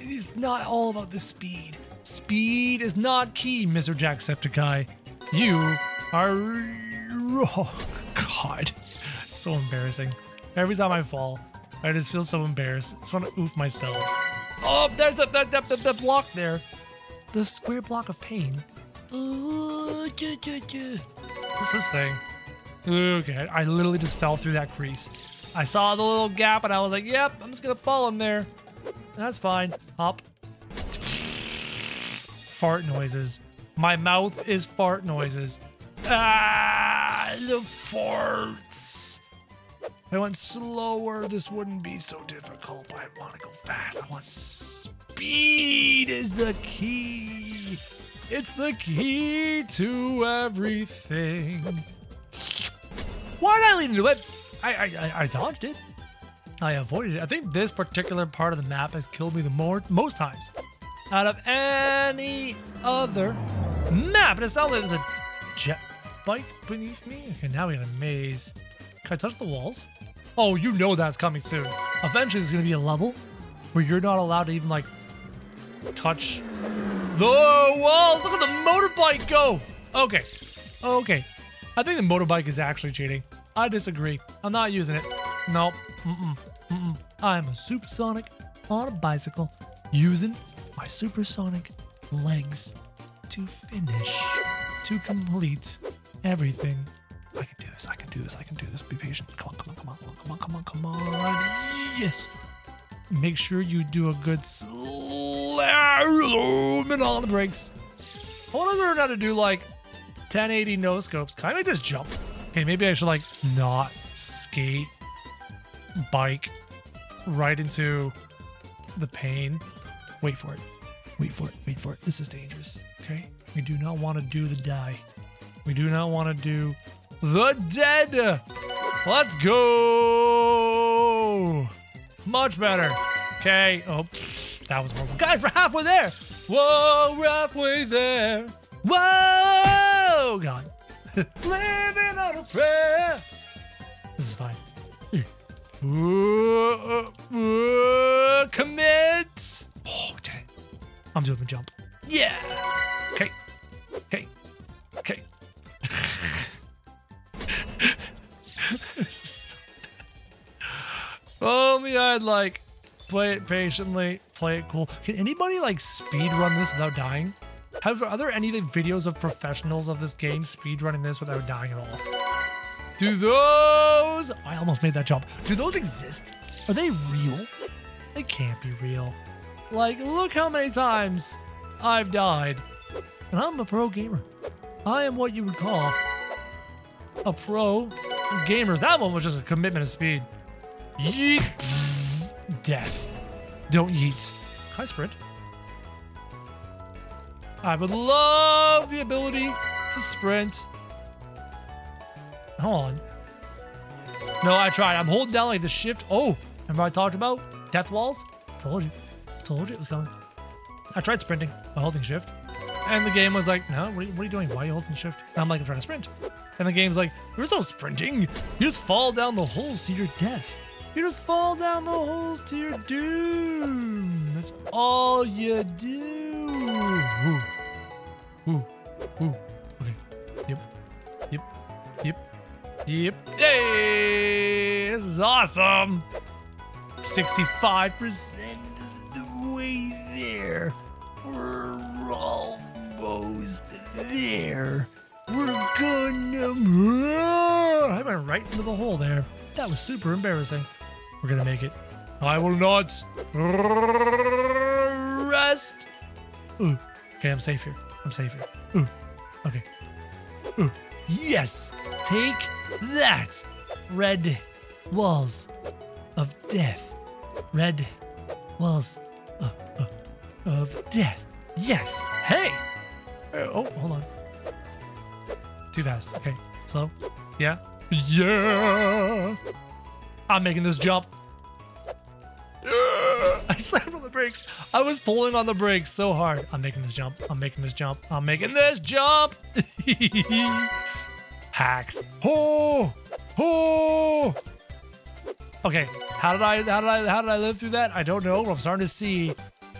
It is not all about the speed. Speed is not key, Mr. Jacksepticeye. You are. Oh, God. So embarrassing. Every time I fall, I just feel so embarrassed. I just want to oof myself. Oh, there's the, the, the, the, the block there. The square block of pain. Oh, yeah, yeah, yeah. What's this thing? Okay, I literally just fell through that crease. I saw the little gap and I was like, yep, I'm just gonna fall in there. That's fine. Hop. Fart noises. My mouth is fart noises. Ah, the farts. If I went slower, this wouldn't be so difficult, but I want to go fast. I want speed is the key. It's the key to everything. Why did I lean into it? I, I, I, I dodged it. I avoided it. I think this particular part of the map has killed me the more most times out of any other map. And it sounds like there's a jet bike beneath me. Okay, now we have a maze. Can I touch the walls? Oh, you know that's coming soon. Eventually, there's gonna be a level where you're not allowed to even like touch the walls. Look at the motorbike go. Okay, okay. I think the motorbike is actually cheating. I disagree. I'm not using it. Nope. Mm-mm. Mm-mm. I'm a supersonic on a bicycle using my supersonic legs to finish, to complete everything. I can do this. I can do this. I can do this. Be patient. Come on, come on, come on, come on, come on, come on. Yes. Make sure you do a good slam on the brakes. I want to learn how to do like 1080 no scopes. Can I make this jump? Okay, maybe I should like not skate, bike right into the pain. Wait for it. Wait for it. Wait for it. This is dangerous. Okay? We do not want to do the die. We do not want to do the dead. Let's go. Much better. Okay. Oh, that was horrible. Guys, we're halfway there. Whoa, we're halfway there. Whoa, God. Living on a prayer. This is fine. Ooh, uh, ooh, commit. Oh, it. I'm doing the jump. Yeah. Okay. Okay. Oh Only I'd like play it patiently, play it cool. Can anybody like speed run this without dying? Have are there any videos of professionals of this game speed running this without dying at all? Do those? I almost made that jump. Do those exist? Are they real? They can't be real. Like, look how many times I've died. And I'm a pro gamer. I am what you would call a pro gamer. That one was just a commitment of speed. Yeet. Death. Don't yeet. I sprint? I would love the ability to sprint. Hold on. No, I tried. I'm holding down like the shift. Oh, remember I talked about death walls? Told you. Told you it was coming. I tried sprinting by holding shift. And the game was like, no, what are you, what are you doing? Why are you holding shift? And I'm like, I'm trying to sprint. And the game's like, there's no sprinting. You just fall down the holes to your death. You just fall down the holes to your doom. That's all you do. Ooh. Ooh. Ooh. Okay. Yep. Yep. Yep. Yep. Hey! This is awesome. 65% of the way there. We're there. We're gonna. I went right into the hole there. That was super embarrassing. We're gonna make it. I will not rest. Ooh. Okay, I'm safe here. I'm safe here. Ooh. Okay. Ooh. Yes! Take that! Red walls of death. Red walls uh, uh, of death. Yes! Hey! Uh, oh, hold on. Too fast. Okay. Slow. Yeah. Yeah! I'm making this jump. Yeah! I slammed on the brakes. I was pulling on the brakes so hard. I'm making this jump. I'm making this jump. I'm making this jump. Hacks. Oh, oh. Okay, how did I how did I how did I live through that? I don't know. I'm starting to see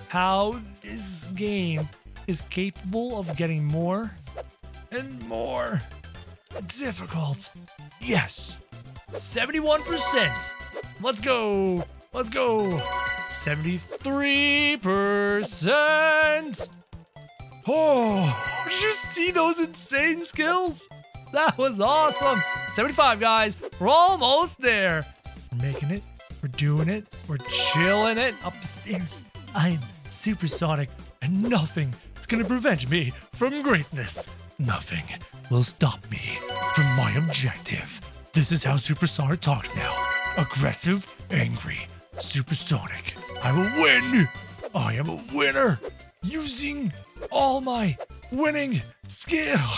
how this game is capable of getting more and more difficult. Yes, 71%. Let's go. Let's go. 73%. Oh, did you see those insane skills? That was awesome. 75, guys. We're almost there. We're making it. We're doing it. We're chilling it up the stairs. I am supersonic, and nothing going to prevent me from greatness. Nothing will stop me from my objective. This is how Supersonic talks now. Aggressive, angry, supersonic. I will win. I am a winner using all my winning skill.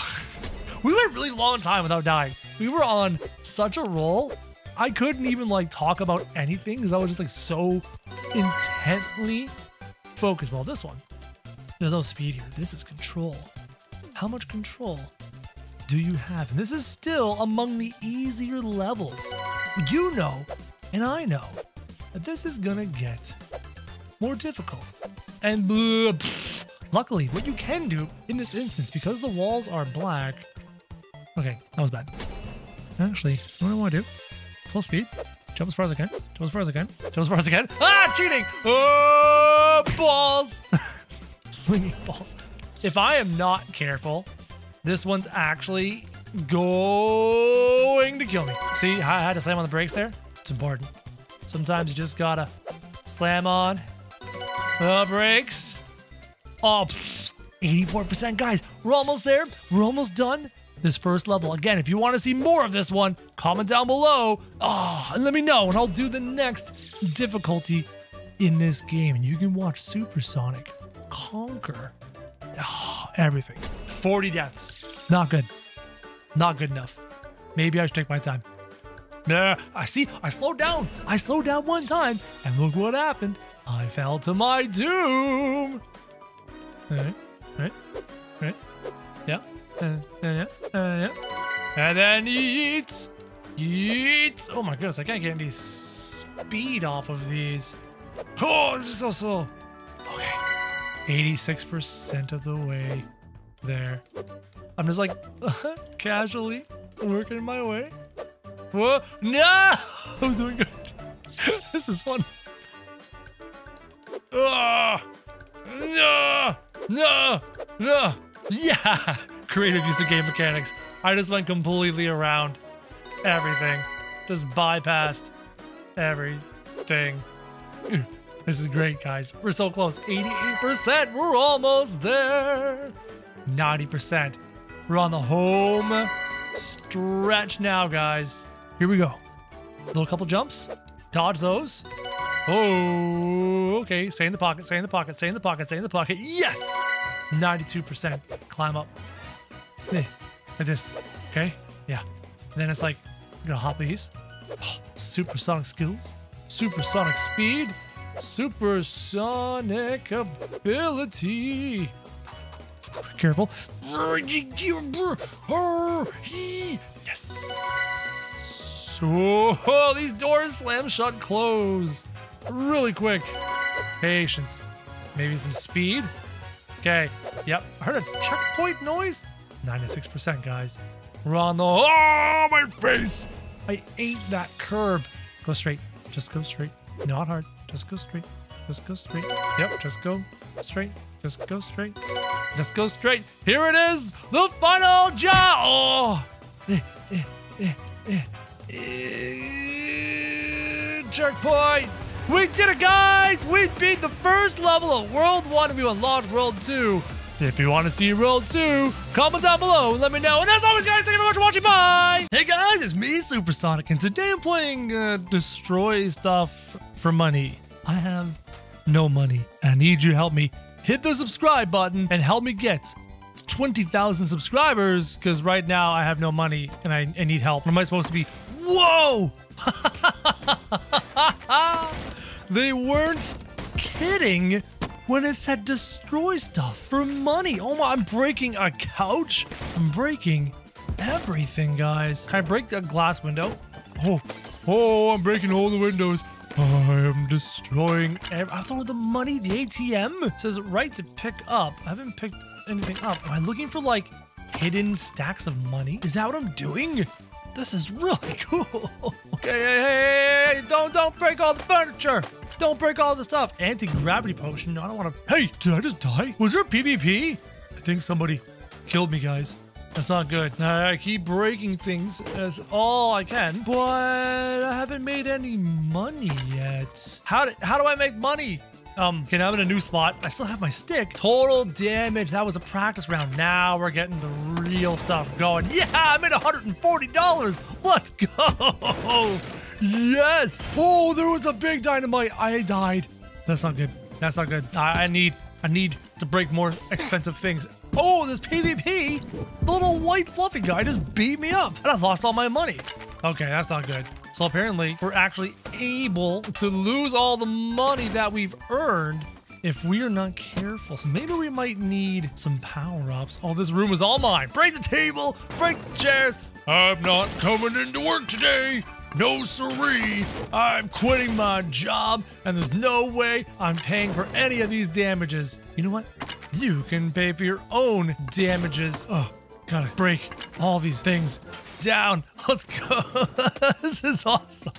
We went really long time without dying. We were on such a roll. I couldn't even like talk about anything because I was just like so intently focused. Well, this one, there's no speed here. This is control. How much control do you have? And this is still among the easier levels. You know, and I know, that this is gonna get more difficult. And luckily, what you can do in this instance, because the walls are black, Okay, that was bad. Actually, what do I want to do? Full speed. Jump as far as I can. Jump as far as I can. Jump as far as I can. Ah, cheating! Oh, balls! Swinging balls. If I am not careful, this one's actually going to kill me. See I had to slam on the brakes there? It's important. Sometimes you just gotta slam on the brakes. Oh, 84%, guys. We're almost there. We're almost done this first level. Again, if you want to see more of this one, comment down below. Oh, and let me know, and I'll do the next difficulty in this game. And you can watch Supersonic conquer oh, everything. 40 deaths. Not good. Not good enough. Maybe I should take my time. Nah, I see. I slowed down. I slowed down one time, and look what happened. I fell to my doom. Right, right, right. Yeah. Uh, uh, yeah, uh, yeah. And then eat, eat. Oh my goodness, I can't get any speed off of these. Oh, this is so slow. Okay. 86% of the way there. I'm just like casually working my way. Whoa, no! I'm doing good. this is fun. Ah! No! No! No! Yeah! Creative use of game mechanics. I just went completely around everything. Just bypassed everything. This is great, guys. We're so close. 88%. We're almost there. 90%. We're on the home stretch now, guys. Here we go. Little couple jumps. Dodge those. Oh, okay. Stay in the pocket, stay in the pocket, stay in the pocket, stay in the pocket. Yes! 92%. Climb up. Like this. Okay? Yeah. And then it's like, gonna hop these. Oh, supersonic skills. Supersonic speed. Supersonic ability. Careful. Yes. Oh, these doors slam shut, close. Really quick. Patience. Maybe some speed. Okay. Yep. I heard a checkpoint noise. 96%, guys. We're on the. Oh, my face. I ate that curb. Go straight. Just go straight. Not hard. Just go straight. Just go straight. Yep. Just go straight. Just go straight. Just go straight. Here it is. The final job. Oh. Eh, eh, eh, eh. We did it, guys. We beat the first level of World 1 and we unlocked World 2. If you want to see World 2, comment down below and let me know. And as always, guys, thank you very much for watching. Bye! Hey guys, it's me, Supersonic, and today I'm playing uh, Destroy Stuff for Money. I have no money. I need you to help me hit the subscribe button and help me get 20,000 subscribers because right now I have no money and I, I need help. What am I supposed to be? Whoa! they weren't kidding when it said destroy stuff for money. Oh my, I'm breaking a couch. I'm breaking everything, guys. Can I break a glass window? Oh, oh, I'm breaking all the windows. I am destroying every. I thought the money, the ATM says right to pick up. I haven't picked anything up. Am I looking for like hidden stacks of money? Is that what I'm doing? This is really cool. Okay, hey, hey, hey, hey, don't, don't break all the furniture. Don't break all the stuff. Anti-gravity potion. I don't want to. Hey, did I just die? Was there PvP? I think somebody killed me, guys. That's not good. I keep breaking things as all I can, but I haven't made any money yet. How do, how do I make money? Um, okay, now I'm in a new spot. I still have my stick. Total damage. That was a practice round. Now we're getting the real stuff going. Yeah, I made $140. Let's go. Yes. Oh, there was a big dynamite. I died. That's not good. That's not good. I, I need, I need to break more expensive things. Oh, there's PvP. The little white fluffy guy just beat me up, and I've lost all my money. Okay, that's not good. So apparently, we're actually able to lose all the money that we've earned if we are not careful. So maybe we might need some power-ups. Oh, this room is all mine. Break the table, break the chairs. I'm not coming into work today. No siree. I'm quitting my job, and there's no way I'm paying for any of these damages. You know what? You can pay for your own damages. Oh, gotta break all these things down. Let's go. this is awesome.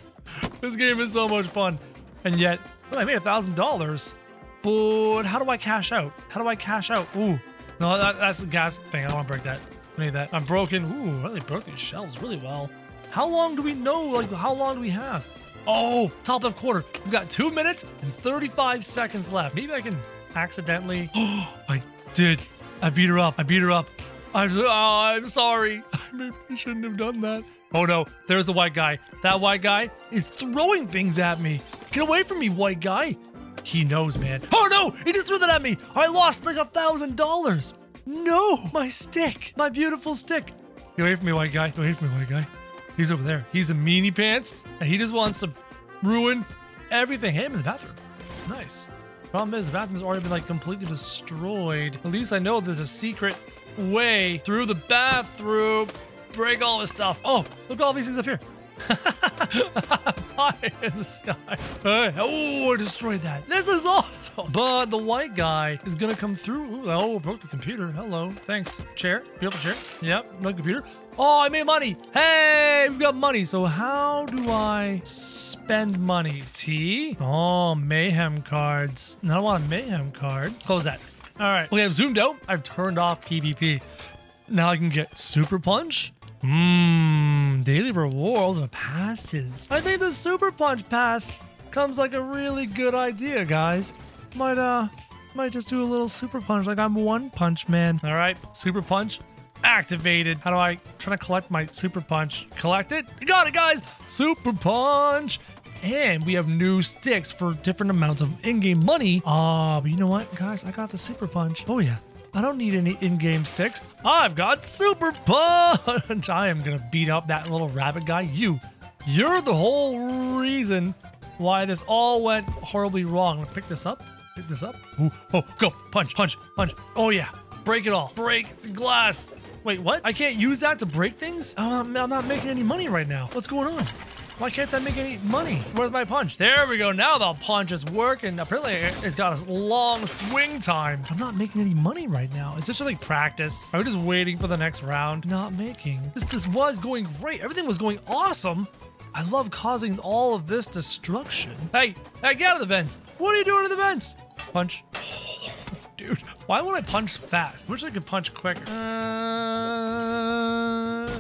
This game is so much fun. And yet, I made a thousand dollars. But how do I cash out? How do I cash out? Ooh, no, that, that's the gas thing. I don't want to break that. I need that. I'm broken. Ooh, really broke these shelves really well. How long do we know? Like, how long do we have? Oh, top of quarter. We've got two minutes and 35 seconds left. Maybe I can accidentally. Oh, I did. I beat her up. I beat her up. I'm, oh, I'm sorry. Maybe I shouldn't have done that. Oh no, there's the white guy. That white guy is throwing things at me. Get away from me, white guy. He knows, man. Oh no, he just threw that at me. I lost like a thousand dollars. No, my stick, my beautiful stick. Get away from me, white guy. Get away from me, white guy. He's over there. He's a meanie pants, and he just wants to ruin everything. Hey, I'm in the bathroom. Nice. Problem is, the bathroom's already been like completely destroyed. At least I know there's a secret way through the bathroom. Break all this stuff. Oh, look at all these things up here. Pie in the sky. Hey, oh, I destroyed that. This is awesome. But the white guy is gonna come through. Ooh, oh, broke the computer. Hello. Thanks. Chair. Beautiful chair. Yep. No computer. Oh, I made money. Hey, we've got money. So how do I spend money? T. Oh, mayhem cards. I don't want a mayhem card. Close that. All right. Okay, I've zoomed out. I've turned off PvP. Now I can get Super Punch. Mmm, daily reward the passes. I think the Super Punch pass comes like a really good idea, guys. Might uh, might just do a little Super Punch like I'm One Punch Man. All right, Super Punch activated. How do I try to collect my Super Punch? Collect it? Got it, guys. Super Punch. And we have new sticks for different amounts of in-game money. Ah, uh, but you know what, guys? I got the Super Punch. Oh yeah, I don't need any in-game sticks. I've got Super Punch. I am gonna beat up that little rabbit guy. You, you're the whole reason why this all went horribly wrong. I'm gonna pick this up. Pick this up. Ooh, oh, go punch, punch, punch. Oh yeah, break it all. Break the glass. Wait, what? I can't use that to break things? I'm not, I'm not making any money right now. What's going on? Why can't I make any money? Where's my punch? There we go. Now the punch is working. Apparently, it's got a long swing time. I'm not making any money right now. Is this just like practice? Are we just waiting for the next round? Not making. This, this was going great. Everything was going awesome. I love causing all of this destruction. Hey, hey, get out of the vents. What are you doing in the vents? Punch. dude, why won't I punch fast? I wish I could punch quicker. Uh,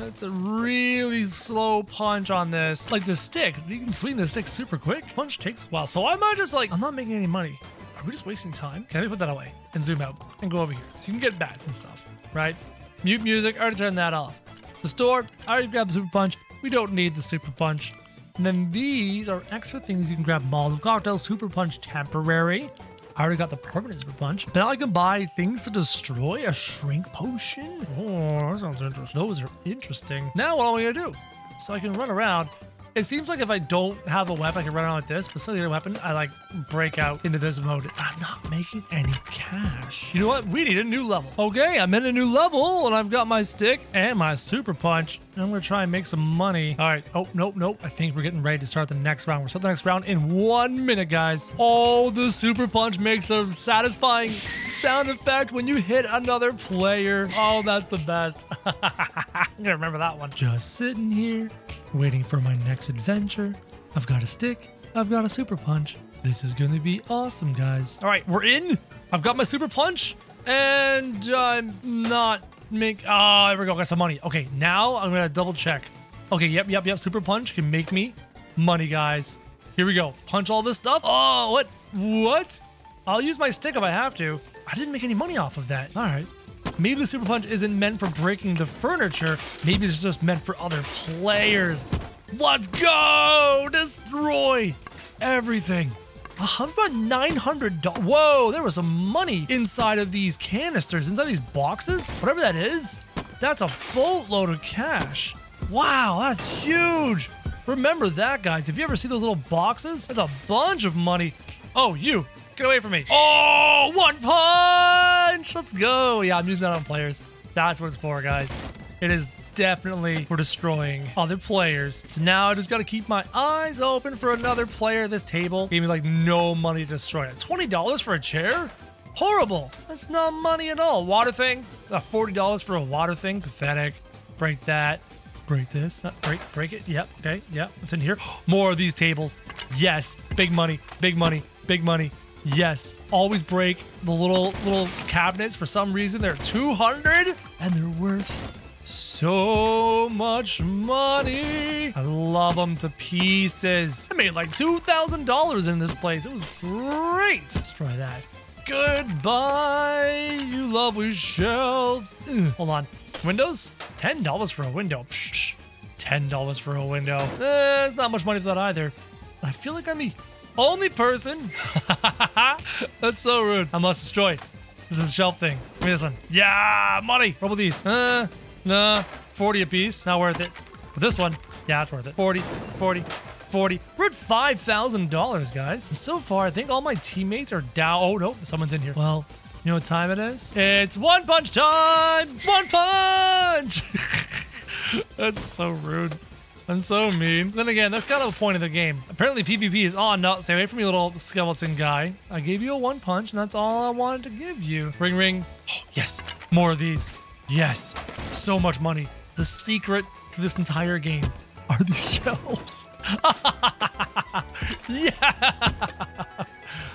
it's a really slow punch on this. Like the stick, you can swing the stick super quick. Punch takes a while. So I might just like, I'm not making any money. Are we just wasting time? Can I put that away and zoom out and go over here? So you can get bats and stuff, right? Mute music, I already turned that off. The store, I already grabbed the super punch. We don't need the super punch. And then these are extra things you can grab. Molotov cocktail, super punch temporary. I already got the permanent super punch. Now I can buy things to destroy a shrink potion. Oh, that sounds interesting. Those are interesting. Now what am I gonna do? So I can run around it seems like if I don't have a weapon, I can run around like this, but suddenly a weapon, I like break out into this mode. I'm not making any cash. You know what? We need a new level. Okay, I'm in a new level and I've got my stick and my super punch. I'm gonna try and make some money. All right. Oh, nope, nope. I think we're getting ready to start the next round. We're starting the next round in one minute, guys. Oh, the super punch makes a satisfying sound effect when you hit another player. Oh, that's the best. I'm gonna remember that one. Just sitting here waiting for my next adventure. I've got a stick. I've got a super punch. This is to be awesome, guys. All right, we're in. I've got my super punch, and I'm not make. Ah, oh, there we go. Got some money. Okay, now I'm gonna double check. Okay, yep, yep, yep. Super punch can make me money, guys. Here we go. Punch all this stuff. Oh, what? What? I'll use my stick if I have to. I didn't make any money off of that. All right. Maybe the Super Punch isn't meant for breaking the furniture. Maybe it's just meant for other players. Let's go! Destroy everything. About 900 Whoa, there was some money inside of these canisters, inside these boxes. Whatever that is, that's a boatload of cash. Wow, that's huge. Remember that, guys. If you ever see those little boxes, that's a bunch of money. Oh, you. Get away from me. Oh, one punch. Let's go. Yeah, I'm using that on players. That's what it's for, guys. It is definitely for destroying other players. So now I just got to keep my eyes open for another player at this table. Gave me like no money to destroy it. $20 for a chair? Horrible. That's not money at all. Water thing? Uh, $40 for a water thing? Pathetic. Break that. Break this. Uh, break, break it. Yep. Okay. Yep. What's in here? More of these tables. Yes. Big money. Big money. Big money. Yes, always break the little little cabinets. For some reason, they're 200 and they're worth so much money. I love them to pieces. I made like $2,000 in this place. It was great. Let's try that. Goodbye, you lovely shelves. Ugh. Hold on. Windows? $10 for a window. Psh, $10 for a window. Eh, it's not much money for that either. I feel like I'm only person. That's so rude. I must destroy. This is a shelf thing. Give me this one. Yeah, money. What about these? Uh, nah. 40 apiece. Not worth it. But this one, yeah, it's worth it. 40, 40, 40. We're at $5,000, guys. And so far, I think all my teammates are down. Oh, no, someone's in here. Well, you know what time it is? It's one punch time! One punch! That's so rude. I'm so mean. Then again, that's kind of a point of the game. Apparently PvP is on. No, stay away from me, little skeleton guy. I gave you a one punch, and that's all I wanted to give you. Ring, ring. Oh, yes, more of these. Yes, so much money. The secret to this entire game are these shelves. yeah!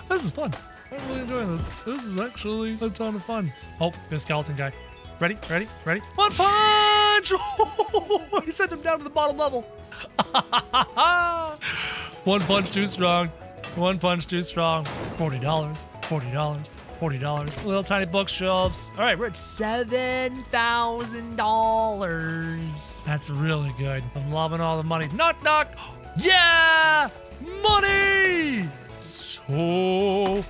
This is fun. I'm really enjoying this. This is actually a ton of fun. Oh, the skeleton guy. Ready? Ready? Ready? One punch! he sent him down to the bottom level. One punch too strong. One punch too strong. $40. $40. $40. Little tiny bookshelves. All right, we're at $7,000. That's really good. I'm loving all the money. Knock, knock. Yeah! Money! So,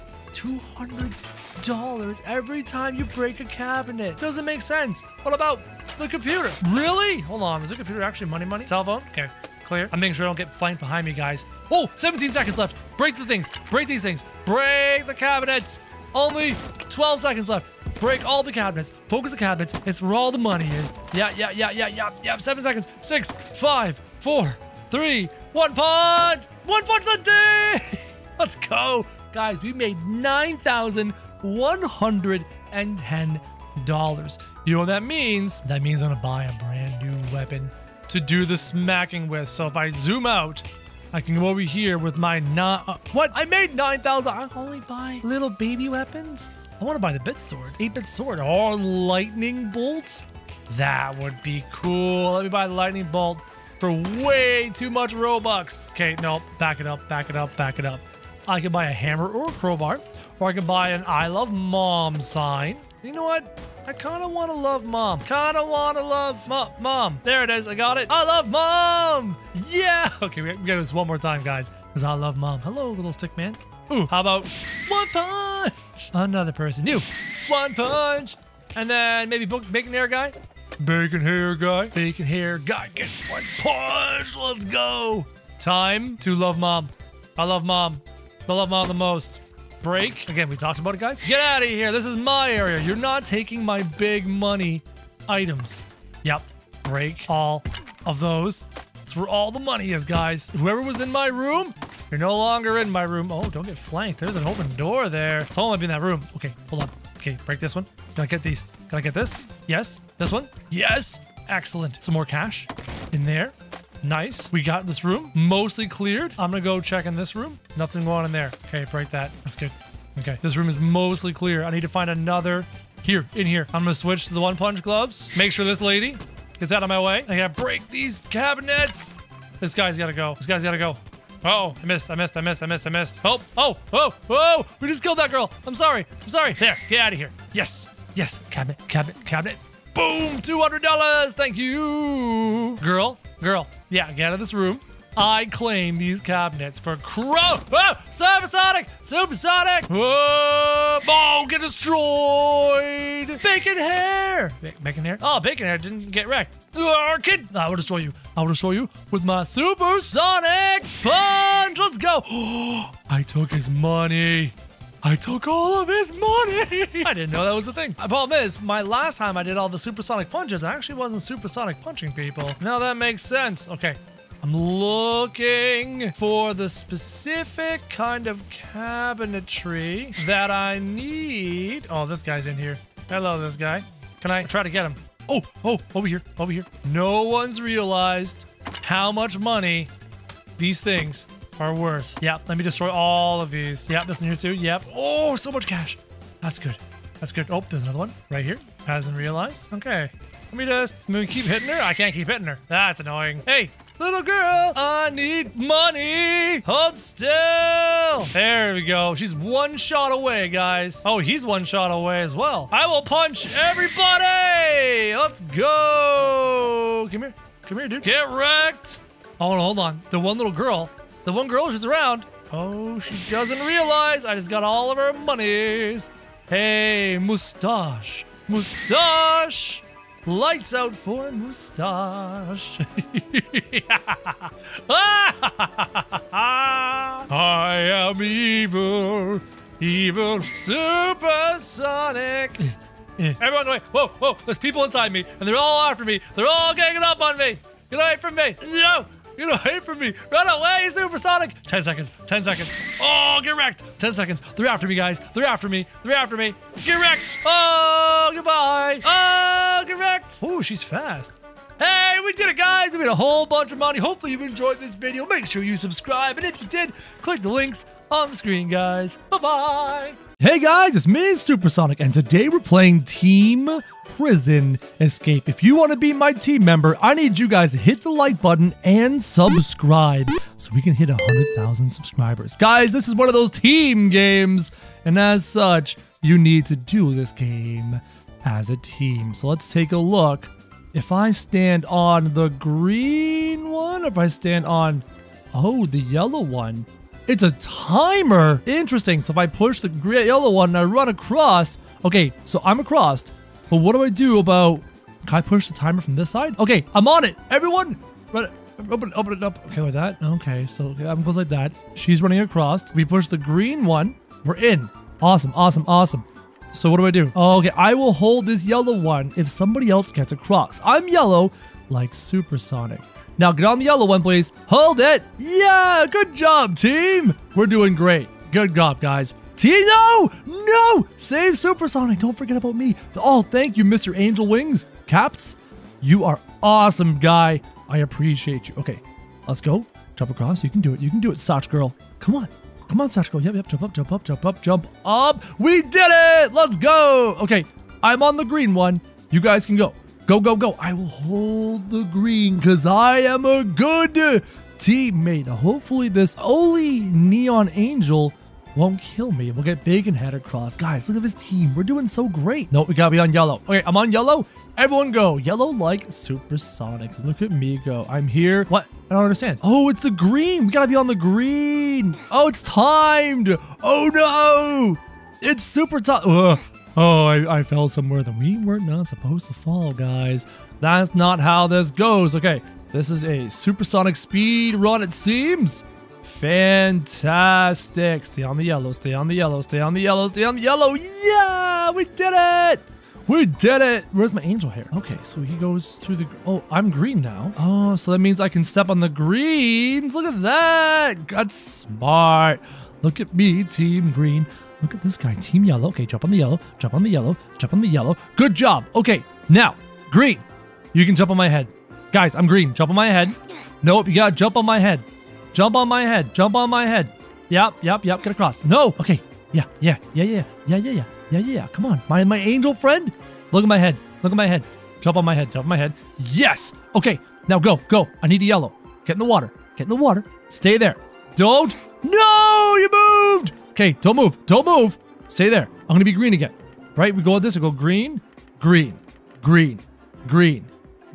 $200 every time you break a cabinet. Doesn't make sense. What about the computer? Really? Hold on. Is the computer actually money money? Cell phone? Okay. Clear. I'm making sure I don't get flanked behind me, guys. Oh, 17 seconds left. Break the things. Break these things. Break the cabinets. Only 12 seconds left. Break all the cabinets. Focus the cabinets. It's where all the money is. Yeah, yeah, yeah, yeah, yeah, yeah. Seven seconds. Six, five, four, three, one punch. One punch the day. Let's go. Guys, we made $9,110. You know what that means? That means I'm gonna buy a brand new weapon to do the smacking with. So if I zoom out, I can go over here with my not. Uh, what? I made 9,000. I only buy little baby weapons. I want to buy the bit sword, 8-bit sword, or lightning bolts. That would be cool. Let me buy the lightning bolt for way too much Robux. Okay, no, back it up, back it up, back it up. I can buy a hammer or a crowbar, or I can buy an I love mom sign. You know what? I kind of want to love mom. Kind of want to love mo- mom. There it is. I got it. I love mom. Yeah. Okay, we, we gotta do this one more time, guys. Because I love mom. Hello, little stick man. Ooh, how about one punch? Another person. You. One punch. And then maybe bacon hair guy. Bacon hair guy. Bacon hair guy. Get one punch. Let's go. Time to love mom. I love mom. I love mom the most. Break. Again, we talked about it, guys. Get out of here. This is my area. You're not taking my big money items. Yep. Break all of those. That's where all the money is, guys. Whoever was in my room, you're no longer in my room. Oh, don't get flanked. There's an open door there. Someone might be in that room. Okay, hold on. Okay, break this one. Can I get these? Can I get this? Yes. This one? Yes. Excellent. Some more cash in there. Nice. We got this room mostly cleared. I'm gonna go check in this room. Nothing going on in there. Okay, break that. That's good. Okay, this room is mostly clear. I need to find another here, in here. I'm gonna switch to the one punch gloves. Make sure this lady gets out of my way. I gotta break these cabinets. This guy's gotta go. This guy's gotta go. Oh, I missed, I missed, I missed, I missed, I missed. Oh, oh, oh, oh, we just killed that girl. I'm sorry, I'm sorry. There, get out of here. Yes, yes, cabinet, cabinet, cabinet. Boom, $200, thank you. Girl, girl, yeah, get out of this room. I claim these cabinets for Kro. Ah, oh, supersonic, supersonic. Whoa, oh, get destroyed. Bacon hair. Ba- bacon hair. Oh, bacon hair didn't get wrecked. Oh, kid, I will destroy you. I will destroy you with my supersonic punch. Let's go. I took his money. I took all of his money. I didn't know that was a thing. The problem is, my last time I did all the supersonic punches, I actually wasn't supersonic punching people. Now that makes sense. Okay. I'm looking for the specific kind of cabinetry that I need. Oh, this guy's in here. Hello, this guy. Can I try to get him? Oh, oh, over here, over here. No one's realized how much money these things are worth. Yep, let me destroy all of these. Yep, this one here too. Yep. Oh, so much cash. That's good. That's good. Oh, there's another one right here. Hasn't realized. Okay. Let me just let me keep hitting her. I can't keep hitting her. That's annoying. Hey, little girl, I need money. Hold still. There we go. She's one shot away, guys. Oh, he's one shot away as well. I will punch everybody. Let's go. Come here. Come here, dude. Get wrecked. Oh, hold on. The one little girl the one girl she's around. Oh, she doesn't realize I just got all of her monies. Hey, mustache. Mustache. Lights out for mustache. I am evil. Evil supersonic. Everyone away. Whoa, whoa. There's people inside me, and they're all after me. They're all ganging up on me. Get away from me. No. Get away from me. Run away, Supersonic. 10 seconds. 10 seconds. Oh, get wrecked. 10 seconds. They're after me, guys. They're after me. They're after me. Get wrecked. Oh, goodbye. Oh, get wrecked. Oh, she's fast. Hey, we did it, guys. We made a whole bunch of money. Hopefully you enjoyed this video. Make sure you subscribe. And if you did, click the links on the screen, guys. Bye-bye. Hey guys, it's me, Supersonic, and today we're playing Team Prison Escape. If you want to be my team member, I need you guys to hit the like button and subscribe so we can hit 100,000 subscribers. Guys, this is one of those team games, and as such, you need to do this game as a team. So let's take a look. If I stand on the green one, if I stand on, oh, the yellow one, it's a timer. Interesting. So if I push the green yellow one and I run across. Okay, so I'm across. But what do I do about... Can I push the timer from this side? Okay, I'm on it. Everyone, run it. Open, open it up. Okay, like that. Okay, so okay, I'm close like that. She's running across. We push the green one. We're in. Awesome, awesome, awesome. So what do I do? Okay, I will hold this yellow one if somebody else gets across. I'm yellow, like Supersonic. Now get on the yellow one, please. Hold it. Yeah, good job, team. We're doing great. Good job, guys. Team, no, save Supersonic. Don't forget about me. Oh, thank you, Mr. Angel Wings. Caps, you are awesome, guy. I appreciate you. Okay, let's go. Jump across. You can do it. You can do it, Satch girl. Come on. Come on, Satch girl. Yep, yep. Jump up, jump up, jump up, jump up. We did it. Let's go. Okay, I'm on the green one. You guys can go. Go, go, go. I will hold the green because I am a good teammate. Hopefully this Oli Neon Angel won't kill me. We'll get Bacon Head across. Guys, look at this team. We're doing so great. Nope, we gotta be on yellow. Okay, I'm on yellow. Everyone go. Yellow like supersonic. Look at me go. I'm here. What? I don't understand. Oh, it's the green. We gotta be on the green. Oh, it's timed. Oh no. It's super tough. Oh, I, I fell somewhere that we were not supposed to fall, guys. That's not how this goes. Okay, this is a supersonic speed run, it seems. Fantastic. Stay on the yellow, stay on the yellow, stay on the yellow, stay on the yellow. Yeah, we did it. We did it. Where's my angel hair? Okay, so he goes through the... Oh, I'm green now. Oh, so that means I can step on the greens. Look at that. That's smart. Look at me, team green. Look at this guy, Team Yellow. Okay, jump on the yellow, jump on the yellow, jump on the yellow. Good job. Okay, now, green. You can jump on my head. Guys, I'm green. Jump on my head. Nope, you gotta jump on my head. Jump on my head. Jump on my head. Yep, yep, yep. Get across. No. Okay. Yeah, yeah, yeah, yeah, yeah, yeah, yeah, yeah, yeah. Come on, my my angel friend. Look at my head. Look at my head. Jump on my head. Jump on my head. Yes. Okay. Now go, go. I need a yellow. Get in the water. Get in the water. Stay there. Don't. No, you moved. Okay, don't move. Don't move. Stay there. I'm going to be green again. Right? We go with this. We go green, green, green, green,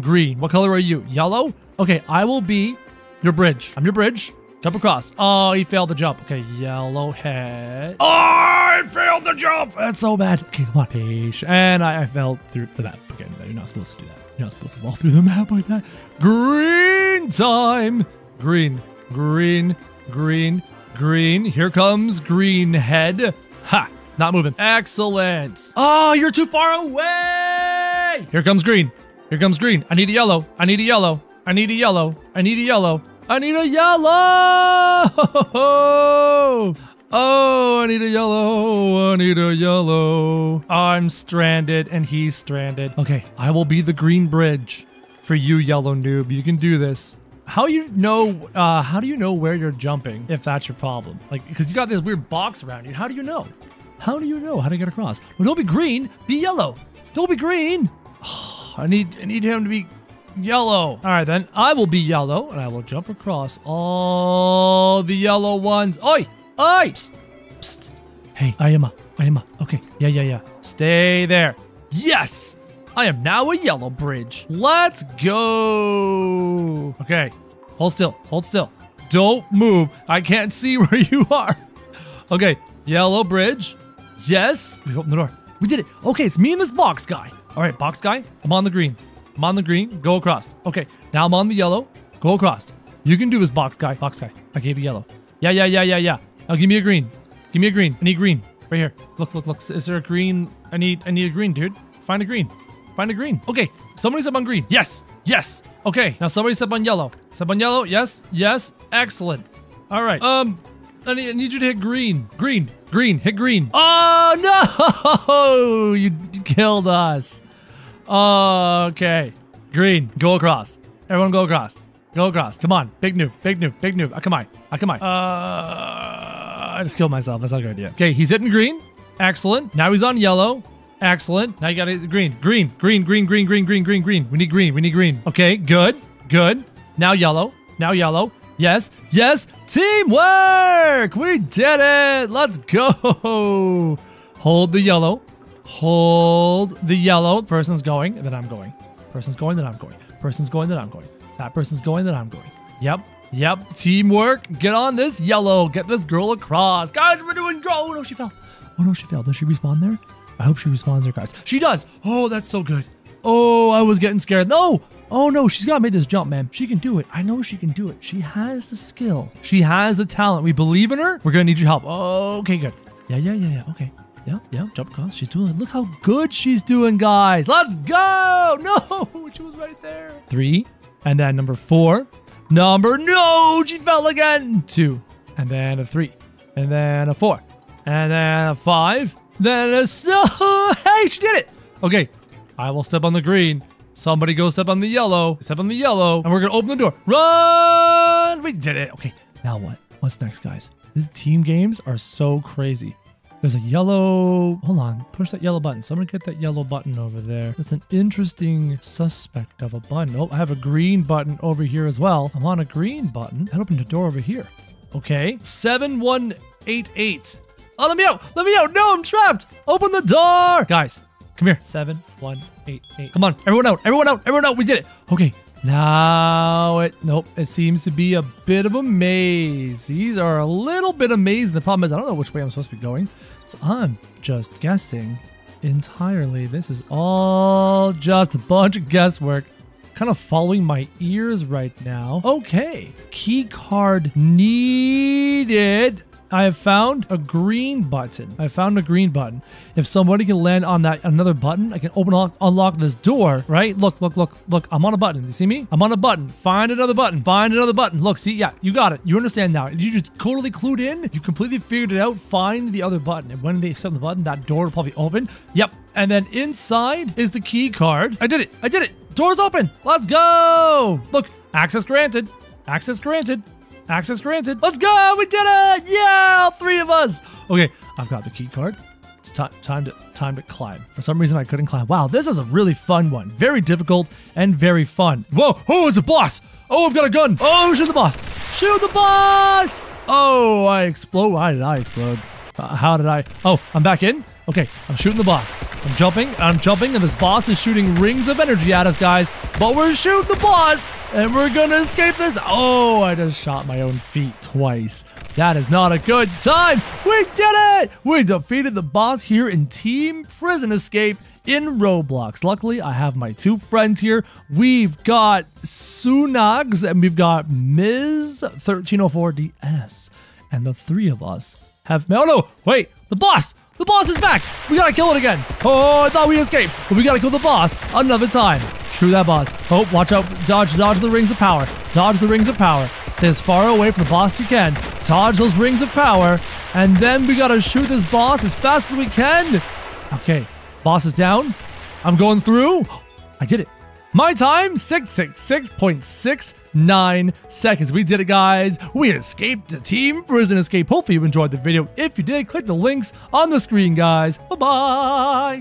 green. What color are you? Yellow? Okay, I will be your bridge. I'm your bridge. Jump across. Oh, he failed the jump. Okay, yellow head. Oh, I failed the jump. That's so bad. Okay, come on, page. And I, I fell through the map. Okay, you're not supposed to do that. You're not supposed to fall through the map like that. Green time. Green, green, green, Green. Here comes green head. Ha! Not moving. Excellent. Oh, you're too far away. Here comes green. Here comes green. I need a yellow. I need a yellow. I need a yellow. I need a yellow. I need a yellow. Oh, I need a yellow. I need a yellow. I'm stranded and he's stranded. Okay, I will be the green bridge for you, yellow noob. You can do this how you know uh how do you know where you're jumping if that's your problem like because you got this weird box around you how do you know how do you know how to get across well don't be green be yellow don't be green oh, i need i need him to be yellow all right then i will be yellow and i will jump across all the yellow ones oi oi psst, psst. hey i am a i am a okay yeah yeah yeah stay there yes I am now a yellow bridge. Let's go. Okay, hold still, hold still. Don't move. I can't see where you are. Okay, yellow bridge. Yes, we've opened the door. We did it. Okay, it's me and this box guy. All right, box guy, I'm on the green. I'm on the green, go across. Okay, now I'm on the yellow, go across. You can do this, box guy. Box guy, I gave you yellow. Yeah, yeah, yeah, yeah, yeah. Now give me a green. Give me a green. I need green. Right here. Look, look, look. Is there a green? I need, I need a green, dude. Find a green. Find a green. Okay, somebody's up on green. Yes. Yes. Okay. Now somebody step on yellow. Step on yellow. Yes. Yes. Excellent. All right. Um, I need, I need you to hit green. Green. Green. Hit green. Oh no! You killed us. Okay. Green. Go across. Everyone go across. Go across. Come on. Big noob. Big noob. Big noob. Uh, come on. Uh, come on. Uh, I just killed myself. That's not a good idea. Okay. He's hitting green. Excellent. Now he's on yellow. Excellent. Now you got hit green. Green. Green. Green. Green. Green. Green. Green. Green. We need green. We need green. Okay. Good. Good. Now yellow. Now yellow. Yes. Yes. Teamwork. We did it. Let's go. Hold the yellow. Hold the yellow. Person's going, then I'm going. Person's going, then I'm going. Person's going, then I'm going. That person's going, then I'm going. Yep. Yep. Teamwork. Get on this yellow. Get this girl across. Guys, we're doing go. Oh no, she fell. Oh no, she fell. Does she respawn there? I hope she respawns there, guys. She does. Oh, that's so good. Oh, I was getting scared. No. Oh no, she's got to make this jump, man. She can do it. I know she can do it. She has the skill. She has the talent. We believe in her. We're gonna need your help. Okay, good. Yeah, yeah, yeah, yeah. Okay. Yeah, yeah. Jump across. She's doing it. Look how good she's doing, guys. Let's go. No, she was right there. Three, and then number four. Number no, she fell again. Two, and then a three, and then a four, and then a five, then a so. Hey, she did it. Okay, I will step on the green. Somebody go step on the yellow. Step on the yellow, and we're gonna open the door. Run! We did it. Okay, now what? What's next, guys? These team games are so crazy. There's a yellow. Hold on. Push that yellow button. Somebody get that yellow button over there. That's an interesting suspect of a button. Oh, I have a green button over here as well. I'm on a green button. That opened a door over here. Okay. 7188. Oh, let me out. Let me out. No, I'm trapped. Open the door. Guys, come here. 7188. Come on. Everyone out. Everyone out. Everyone out. We did it. Okay. Now it nope, it seems to be a bit of a maze. These are a little bit of maze. The problem is I don't know which way I'm supposed to be going. So I'm just guessing entirely. This is all just a bunch of guesswork. Kind of following my ears right now. Okay. Key card needed. I have found a green button. I found a green button. If somebody can land on that another button, I can open unlock, unlock this door, right? Look, look, look, look. I'm on a button. You see me? I'm on a button. Find another button. Find another button. Look, see? Yeah, you got it. You understand now. You just totally clued in. You completely figured it out. Find the other button. And when they on the button, that door will probably open. Yep. And then inside is the key card. I did it. I did it. Door's open. Let's go. Look, access granted. Access granted. Access granted. Let's go! We did it! Yeah, all three of us. Okay, I've got the key card. It's time time to time to climb. For some reason, I couldn't climb. Wow, this is a really fun one. Very difficult and very fun. Whoa! Oh, it's a boss! Oh, I've got a gun! Oh, shoot the boss! Shoot the boss! Oh, I explode. Why did I explode? Uh, how did I? Oh, I'm back in. Okay, I'm shooting the boss. I'm jumping, I'm jumping, and this boss is shooting rings of energy at us, guys. But we're shooting the boss, and we're gonna escape this. Oh, I just shot my own feet twice. That is not a good time. We did it! We defeated the boss here in Team Prison Escape in Roblox. Luckily, I have my two friends here. We've got Sunags, and we've got Ms. 1304DS. And the three of us have... Oh, no! Wait! The boss! The boss is back! We gotta kill it again! Oh, I thought we escaped, but we gotta kill the boss another time. True that boss. Oh, watch out. Dodge, dodge the rings of power. Dodge the rings of power. Stay as far away from the boss as you can. Dodge those rings of power. And then we gotta shoot this boss as fast as we can. Okay, boss is down. I'm going through. I did it. My time, 666.69 seconds. We did it, guys. We escaped the Team Prison Escape. Hopefully you enjoyed the video. If you did, click the links on the screen, guys. Bye-bye.